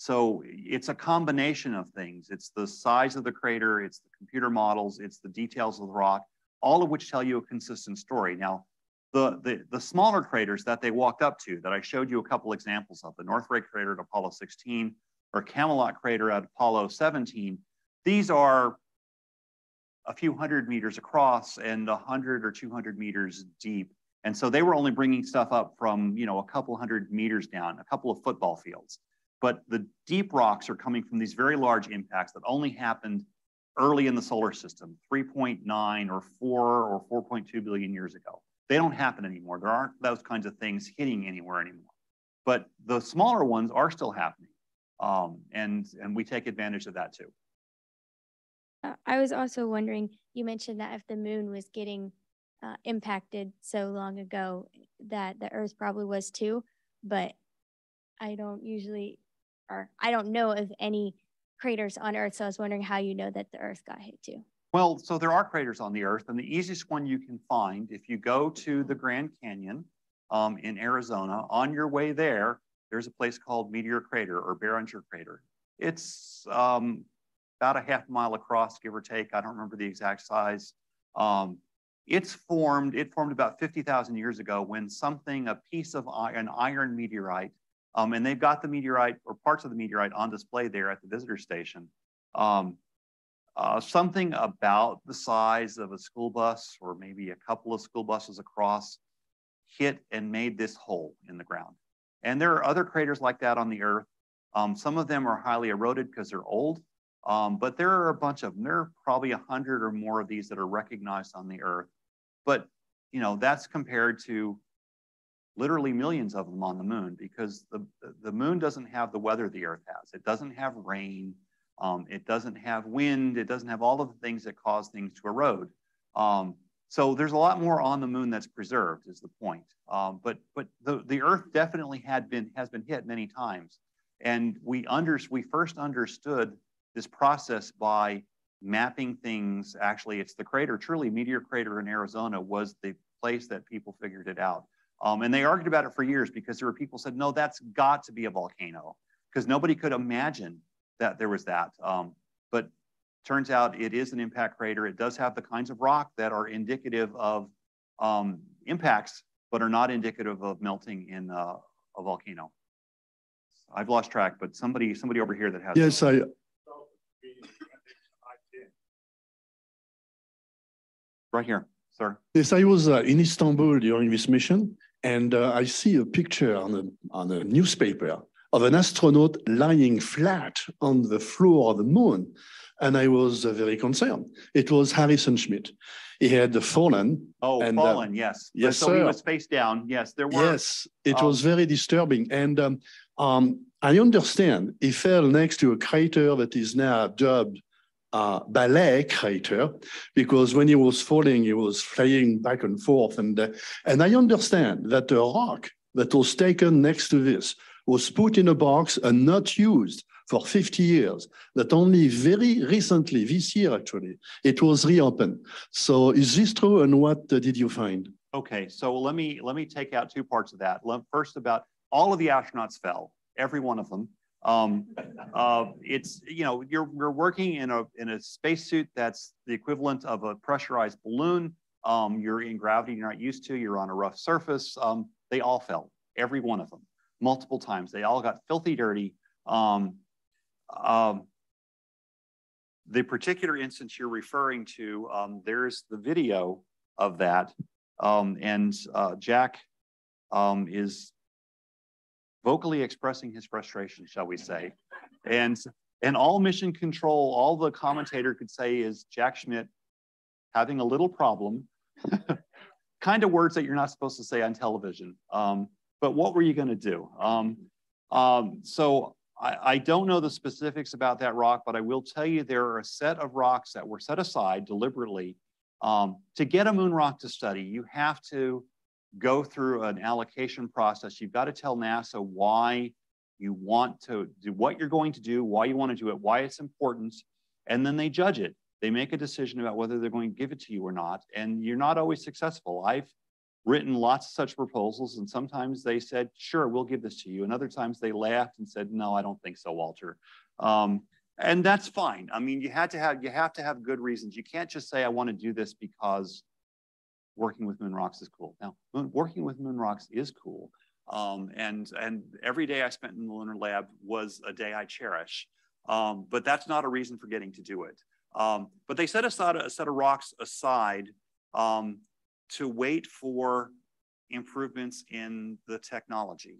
So it's a combination of things. It's the size of the crater, it's the computer models, it's the details of the rock, all of which tell you a consistent story. Now, the, the, the smaller craters that they walked up to that I showed you a couple examples of, the North Ray crater at Apollo 16 or Camelot crater at Apollo 17, these are a few hundred meters across and 100 or 200 meters deep. And so they were only bringing stuff up from, you know, a couple hundred meters down, a couple of football fields. But the deep rocks are coming from these very large impacts that only happened early in the solar system, 3.9 or 4 or 4.2 billion years ago. They don't happen anymore. There aren't those kinds of things hitting anywhere anymore. But the smaller ones are still happening. Um, and, and we take advantage of that too. I was also wondering, you mentioned that if the moon was getting uh, impacted so long ago, that the Earth probably was too, but I don't usually, or I don't know of any craters on Earth. So I was wondering how you know that the Earth got hit too. Well, so there are craters on the Earth, and the easiest one you can find if you go to the Grand Canyon um, in Arizona, on your way there, there's a place called Meteor Crater or Barringer Crater. It's um, about a half mile across, give or take. I don't remember the exact size. Um, it's formed, it formed about 50,000 years ago when something, a piece of an iron meteorite, um, and they've got the meteorite or parts of the meteorite on display there at the visitor station. Um, uh, something about the size of a school bus or maybe a couple of school buses across hit and made this hole in the ground. And there are other craters like that on the Earth. Um, some of them are highly eroded because they're old, um, but there are a bunch of them. There are probably a hundred or more of these that are recognized on the Earth. But you know that's compared to literally millions of them on the moon because the, the moon doesn't have the weather the Earth has. It doesn't have rain. Um, it doesn't have wind. It doesn't have all of the things that cause things to erode. Um, so there's a lot more on the moon that's preserved is the point. Um, but but the, the Earth definitely had been has been hit many times. And we under, we first understood this process by mapping things. Actually, it's the crater, truly Meteor Crater in Arizona was the place that people figured it out. Um, and they argued about it for years because there were people said, no, that's got to be a volcano because nobody could imagine that there was that. Um, but turns out it is an impact crater. It does have the kinds of rock that are indicative of um, impacts, but are not indicative of melting in uh, a volcano. I've lost track, but somebody somebody over here that has. Yes, I. Right here, sir. Yes, I was uh, in Istanbul during this mission, and uh, I see a picture on a on a newspaper of an astronaut lying flat on the floor of the moon. And I was uh, very concerned. It was Harrison Schmitt. He had fallen. Oh, and, uh, fallen, uh, yes. Yes, so sir. he was face down. Yes, there were. Yes, it um, was very disturbing. And um, um, I understand he fell next to a crater that is now dubbed uh, Ballet Crater because when he was falling, he was flying back and forth. And, uh, and I understand that the rock that was taken next to this was put in a box and not used for 50 years, that only very recently, this year actually, it was reopened. So is this true and what uh, did you find? Okay, so let me, let me take out two parts of that. First about all of the astronauts fell, every one of them. Um, uh, it's, you know, you're, you're working in a, in a spacesuit that's the equivalent of a pressurized balloon. Um, you're in gravity you're not used to, you're on a rough surface. Um, they all fell, every one of them multiple times. They all got filthy dirty. Um, um, the particular instance you're referring to, um, there's the video of that. Um, and uh, Jack um, is vocally expressing his frustration, shall we say. And, and all mission control, all the commentator could say is Jack Schmitt having a little problem. kind of words that you're not supposed to say on television. Um, but what were you going to do? Um, um, so I, I, don't know the specifics about that rock, but I will tell you there are a set of rocks that were set aside deliberately. Um, to get a moon rock to study, you have to go through an allocation process. You've got to tell NASA why you want to do what you're going to do, why you want to do it, why it's important, and then they judge it. They make a decision about whether they're going to give it to you or not, and you're not always successful. I've written lots of such proposals, and sometimes they said, sure, we'll give this to you. And other times they laughed and said, no, I don't think so, Walter. Um, and that's fine. I mean, you had to have you have to have good reasons. You can't just say, I want to do this because working with moon rocks is cool. Now, working with moon rocks is cool. Um, and, and every day I spent in the lunar lab was a day I cherish. Um, but that's not a reason for getting to do it. Um, but they set aside a set of rocks aside um, to wait for improvements in the technology.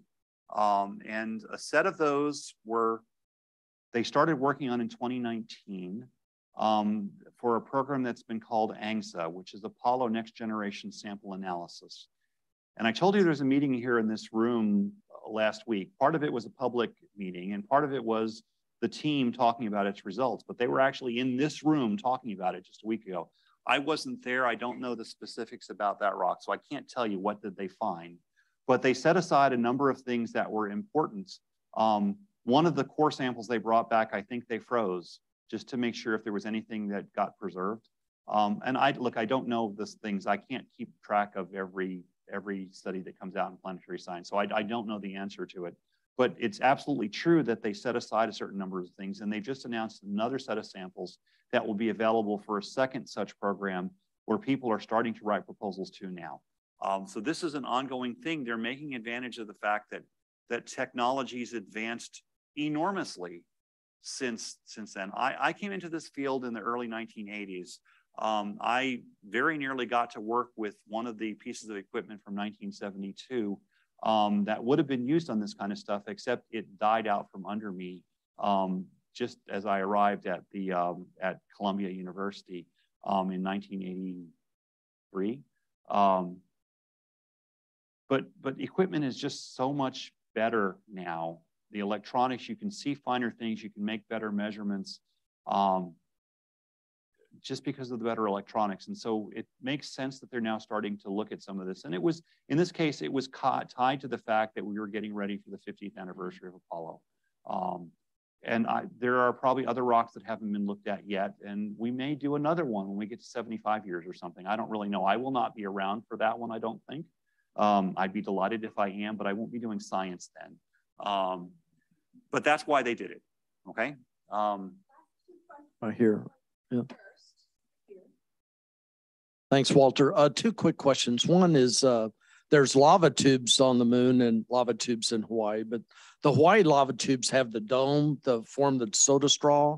Um, and a set of those were, they started working on in 2019 um, for a program that's been called ANGSA, which is Apollo Next Generation Sample Analysis. And I told you there's a meeting here in this room last week. Part of it was a public meeting, and part of it was the team talking about its results, but they were actually in this room talking about it just a week ago. I wasn't there. I don't know the specifics about that rock, so I can't tell you what did they find. But they set aside a number of things that were important. Um, one of the core samples they brought back, I think they froze just to make sure if there was anything that got preserved. Um, and I look, I don't know these things. I can't keep track of every every study that comes out in planetary science, so I, I don't know the answer to it. But it's absolutely true that they set aside a certain number of things, and they've just announced another set of samples that will be available for a second such program where people are starting to write proposals to now. Um, so this is an ongoing thing. They're making advantage of the fact that that technology's advanced enormously since since then. I, I came into this field in the early 1980s. Um, I very nearly got to work with one of the pieces of equipment from 1972 um, that would have been used on this kind of stuff, except it died out from under me um, just as I arrived at the um, at Columbia University um, in 1983. Um, but but equipment is just so much better now. The electronics, you can see finer things, you can make better measurements. Um, just because of the better electronics. And so it makes sense that they're now starting to look at some of this. And it was, in this case, it was tied to the fact that we were getting ready for the 50th anniversary of Apollo. Um, and I, there are probably other rocks that haven't been looked at yet. And we may do another one when we get to 75 years or something. I don't really know. I will not be around for that one, I don't think. Um, I'd be delighted if I am, but I won't be doing science then. Um, but that's why they did it. Okay. Um, I hear. Yeah. Thanks, Walter. Uh, two quick questions. One is uh, there's lava tubes on the moon and lava tubes in Hawaii, but the Hawaii lava tubes have the dome, the form the soda straw.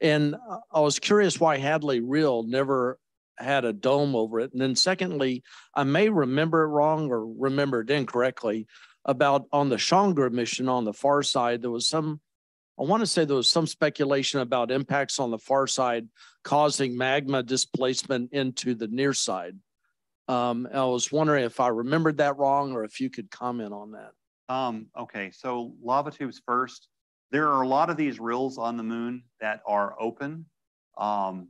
And I was curious why Hadley Rille never had a dome over it. And then secondly, I may remember it wrong or remember it incorrectly about on the Chang'e mission on the far side, there was some, I want to say there was some speculation about impacts on the far side causing magma displacement into the near side. Um, I was wondering if I remembered that wrong or if you could comment on that. Um, okay, so lava tubes first. There are a lot of these rills on the moon that are open. Um,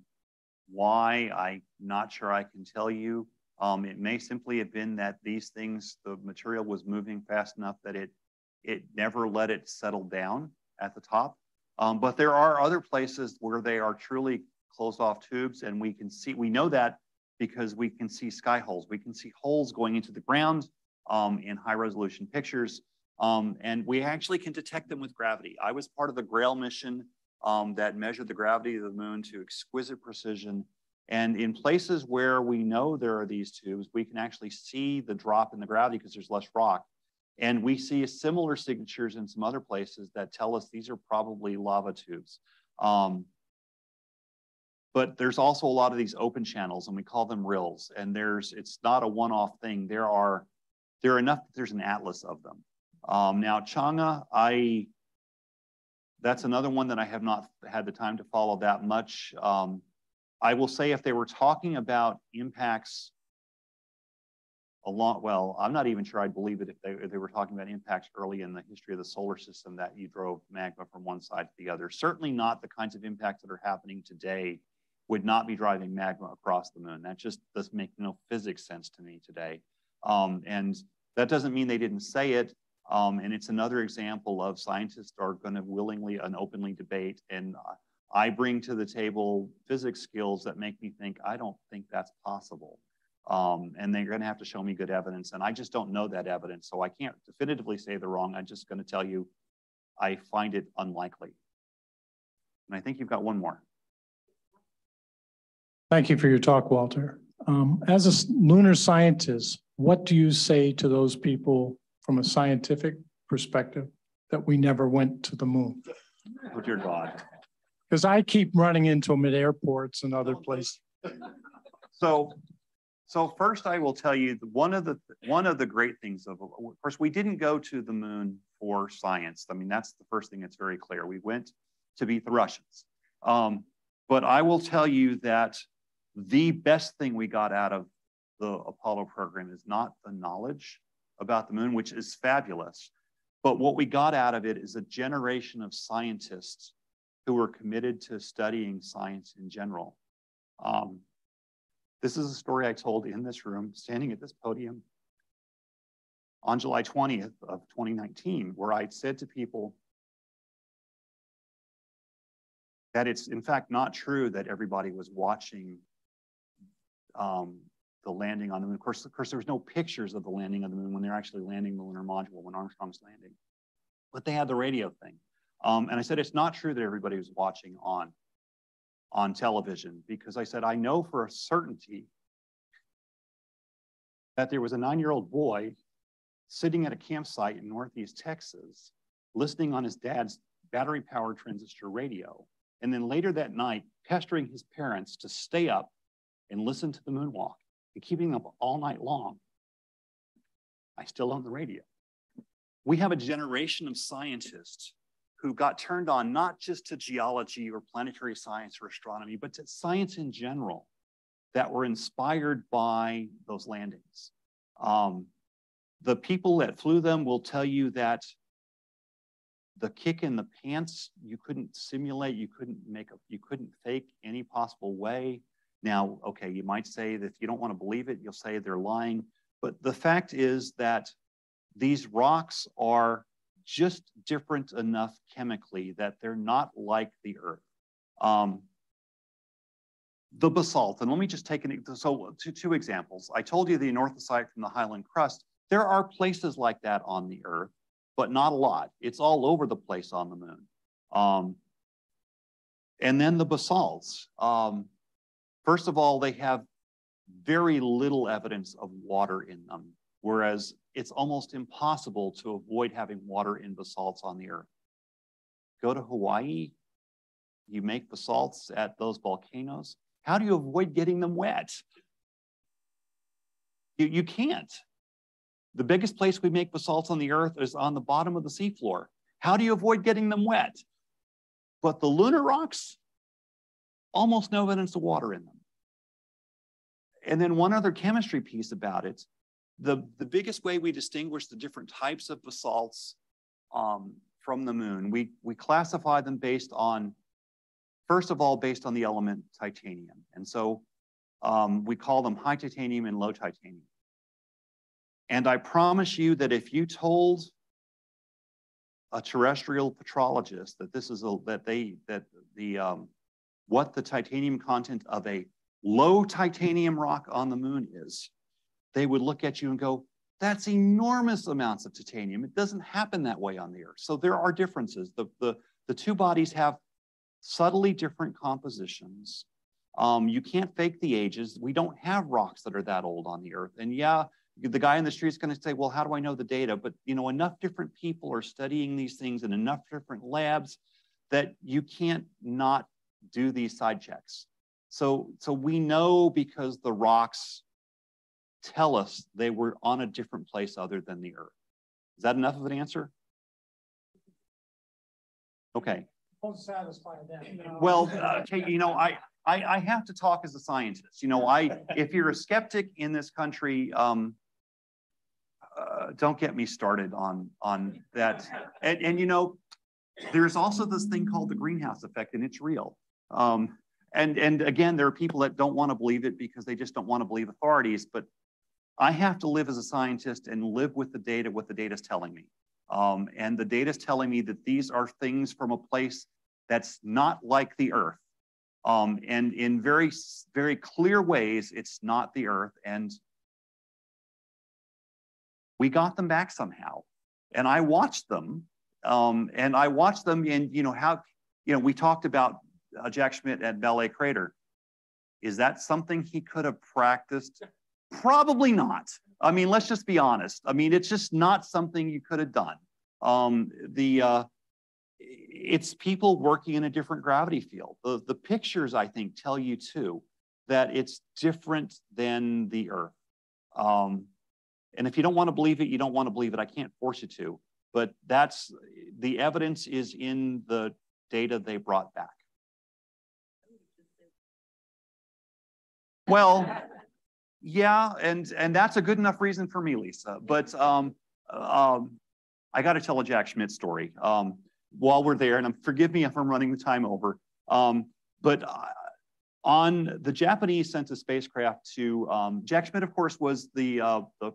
why, I'm not sure I can tell you. Um, it may simply have been that these things, the material was moving fast enough that it, it never let it settle down at the top. Um, but there are other places where they are truly closed off tubes and we can see, we know that because we can see sky holes. We can see holes going into the ground um, in high resolution pictures. Um, and we actually can detect them with gravity. I was part of the GRAIL mission um, that measured the gravity of the moon to exquisite precision. And in places where we know there are these tubes, we can actually see the drop in the gravity because there's less rock. And we see similar signatures in some other places that tell us these are probably lava tubes. Um, but there's also a lot of these open channels and we call them rills. And there's, it's not a one-off thing. There are, there are enough, there's an atlas of them. Um, now, Chang'e, I that's another one that I have not had the time to follow that much. Um, I will say if they were talking about impacts along, well, I'm not even sure I'd believe it if they, if they were talking about impacts early in the history of the solar system that you drove magma from one side to the other. Certainly not the kinds of impacts that are happening today would not be driving magma across the moon. That just does make no physics sense to me today. Um, and that doesn't mean they didn't say it. Um, and it's another example of scientists are going to willingly and openly debate. And I bring to the table physics skills that make me think, I don't think that's possible. Um, and they're going to have to show me good evidence. And I just don't know that evidence. So I can't definitively say they're wrong. I'm just going to tell you, I find it unlikely. And I think you've got one more. Thank you for your talk, Walter. Um, as a lunar scientist, what do you say to those people from a scientific perspective that we never went to the moon. Oh, dear God. Because I keep running into them at airports and other places. So, so first I will tell you one of the one of the great things of, of course, we didn't go to the moon for science. I mean, that's the first thing that's very clear. We went to beat the Russians. Um, but I will tell you that the best thing we got out of the Apollo program is not the knowledge about the moon, which is fabulous. But what we got out of it is a generation of scientists who were committed to studying science in general. Um, this is a story I told in this room, standing at this podium on July 20th of 2019, where I said to people that it's in fact not true that everybody was watching um, the landing on the moon. Of course, of course, there was no pictures of the landing on the moon when they're actually landing the lunar module when Armstrong's landing, but they had the radio thing. Um, and I said, it's not true that everybody was watching on, on television because I said, I know for a certainty that there was a nine-year-old boy sitting at a campsite in Northeast Texas, listening on his dad's battery-powered transistor radio, and then later that night, pestering his parents to stay up and listen to the moonwalk and keeping up all night long. I still own the radio. We have a generation of scientists who got turned on not just to geology or planetary science or astronomy, but to science in general that were inspired by those landings. Um, the people that flew them will tell you that the kick in the pants you couldn't simulate, you couldn't make a, you couldn't fake any possible way. Now, okay, you might say that if you don't want to believe it, you'll say they're lying. But the fact is that these rocks are just different enough chemically that they're not like the Earth. Um, the basalt, and let me just take an, so two, two examples. I told you the anorthosite from the Highland crust. There are places like that on the Earth, but not a lot. It's all over the place on the moon. Um, and then the basalts. Um, first of all, they have very little evidence of water in them, whereas it's almost impossible to avoid having water in basalts on the Earth. Go to Hawaii, you make basalts at those volcanoes. How do you avoid getting them wet? You, you can't. The biggest place we make basalts on the Earth is on the bottom of the seafloor. How do you avoid getting them wet? But the lunar rocks, almost no evidence of water in them. And then one other chemistry piece about it the, the biggest way we distinguish the different types of basalts um, from the moon, we, we classify them based on, first of all, based on the element titanium. And so um, we call them high titanium and low titanium. And I promise you that if you told a terrestrial petrologist that this is a, that they, that the, um, what the titanium content of a low titanium rock on the moon is, they would look at you and go, that's enormous amounts of titanium. It doesn't happen that way on the Earth. So there are differences. The, the, the two bodies have subtly different compositions. Um, you can't fake the ages. We don't have rocks that are that old on the Earth. And yeah, the guy in the street is going to say, well, how do I know the data? But you know, enough different people are studying these things in enough different labs that you can't not do these side checks. So, so we know because the rocks tell us they were on a different place other than the earth. Is that enough of an answer? Okay. Won't satisfy that. Well, okay, you know, I, I, I have to talk as a scientist. You know, I if you're a skeptic in this country, um, uh, don't get me started on on that. And, and you know, there's also this thing called the greenhouse effect, and it's real. Um, and and again, there are people that don't want to believe it because they just don't want to believe authorities. But I have to live as a scientist and live with the data, what the data is telling me. Um, and the data is telling me that these are things from a place that's not like the Earth. Um, and in very, very clear ways, it's not the Earth. And we got them back somehow. And I watched them. Um, and I watched them and you know, how, you know, we talked about uh, Jack Schmitt at Ballet Crater. Is that something he could have practiced Probably not. I mean, let's just be honest. I mean, it's just not something you could have done. Um, the uh, it's people working in a different gravity field. The, the pictures, I think, tell you too that it's different than the Earth. Um, and if you don't want to believe it, you don't want to believe it. I can't force you to. But that's the evidence is in the data they brought back. Well, yeah, and and that's a good enough reason for me, Lisa. But um, um, I got to tell a Jack Schmitt story. Um, while we're there, and I'm, forgive me if I'm running the time over, um, but uh, on the Japanese sent a spacecraft to, um, Jack Schmitt, of course, was the, uh, the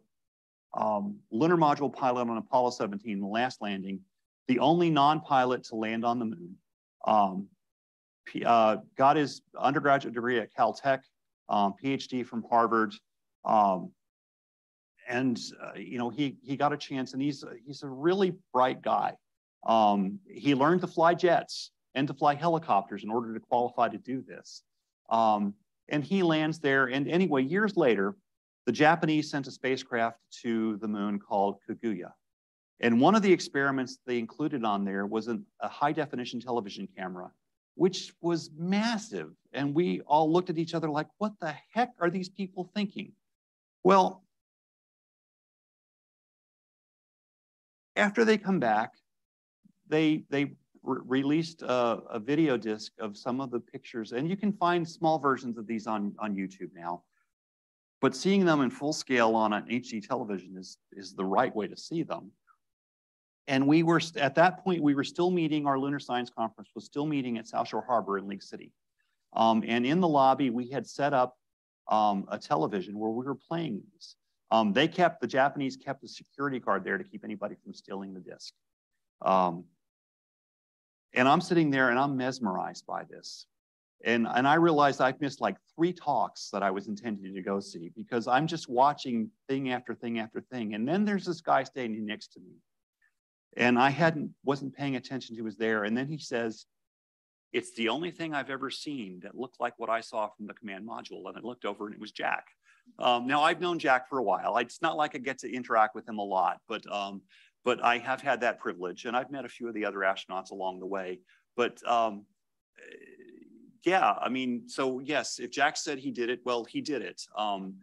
um, lunar module pilot on Apollo 17, the last landing, the only non-pilot to land on the moon. Um, uh, got his undergraduate degree at Caltech, um, PhD from Harvard, um, and uh, you know he he got a chance, and he's he's a really bright guy. Um, he learned to fly jets and to fly helicopters in order to qualify to do this. Um, and he lands there. And anyway, years later, the Japanese sent a spacecraft to the moon called Kaguya. And one of the experiments they included on there was an, a high definition television camera, which was massive. And we all looked at each other like, what the heck are these people thinking? Well, after they come back, they, they re released a, a, video disc of some of the pictures, and you can find small versions of these on, on YouTube now. But seeing them in full scale on an HD television is, is the right way to see them. And we were, at that point, we were still meeting, our Lunar Science Conference was still meeting at South Shore Harbor in League City. Um, and in the lobby, we had set up um, a television where we were playing these. Um, they kept, the Japanese kept a security guard there to keep anybody from stealing the disc. Um, and I'm sitting there and I'm mesmerized by this. And, and I realized I've missed like three talks that I was intending to go see because I'm just watching thing after thing after thing. And then there's this guy standing next to me. And I hadn't wasn't paying attention he was there. And then he says, It's the only thing I've ever seen that looked like what I saw from the command module. And I looked over and it was Jack. Um, now I've known Jack for a while. It's not like I get to interact with him a lot, but um, but I have had that privilege, and I've met a few of the other astronauts along the way. But um, yeah, I mean, so yes, if Jack said he did it, well, he did it. Um,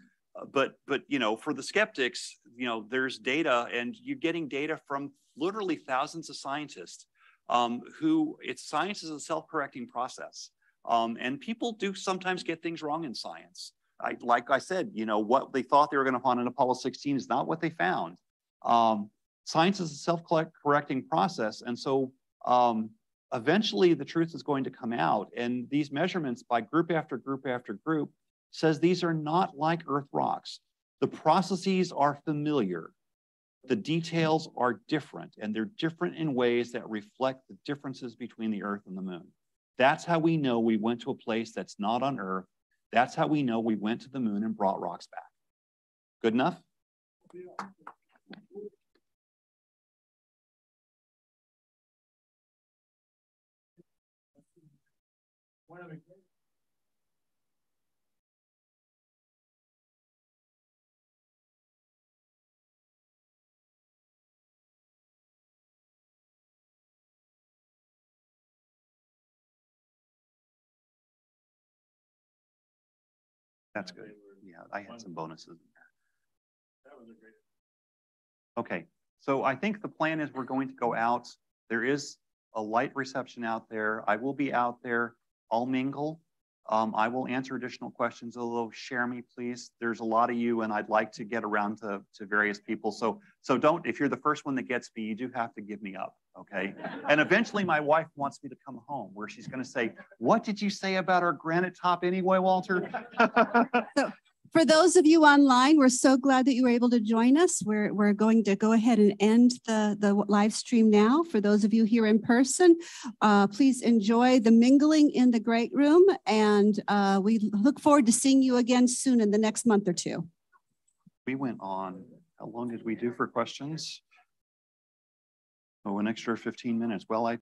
but but you know, for the skeptics, you know, there's data, and you're getting data from literally thousands of scientists um, who it's science is a self-correcting process, um, and people do sometimes get things wrong in science. I, like I said, you know, what they thought they were going to find in Apollo 16 is not what they found. Um, science is a self-correcting process. And so um, eventually the truth is going to come out. And these measurements by group after group after group says these are not like Earth rocks. The processes are familiar. The details are different, and they're different in ways that reflect the differences between the Earth and the Moon. That's how we know we went to a place that's not on Earth. That's how we know we went to the Moon and brought rocks back. Good enough? That's good. Yeah, I had some bonuses in there. That was a great. Okay, so I think the plan is we're going to go out. There is a light reception out there. I will be out there. I'll mingle. Um, I will answer additional questions, although share me, please. There's a lot of you, and I'd like to get around to, to various people. So, so don't, if you're the first one that gets me, you do have to give me up, okay? And eventually my wife wants me to come home where she's gonna say, what did you say about our granite top anyway, Walter? so, for those of you online, we're so glad that you were able to join us. We're, we're going to go ahead and end the, the live stream now. For those of you here in person, uh, please enjoy the mingling in the great room. And uh, we look forward to seeing you again soon in the next month or two. We went on, how long did we do for questions? Oh, an extra 15 minutes. Well, I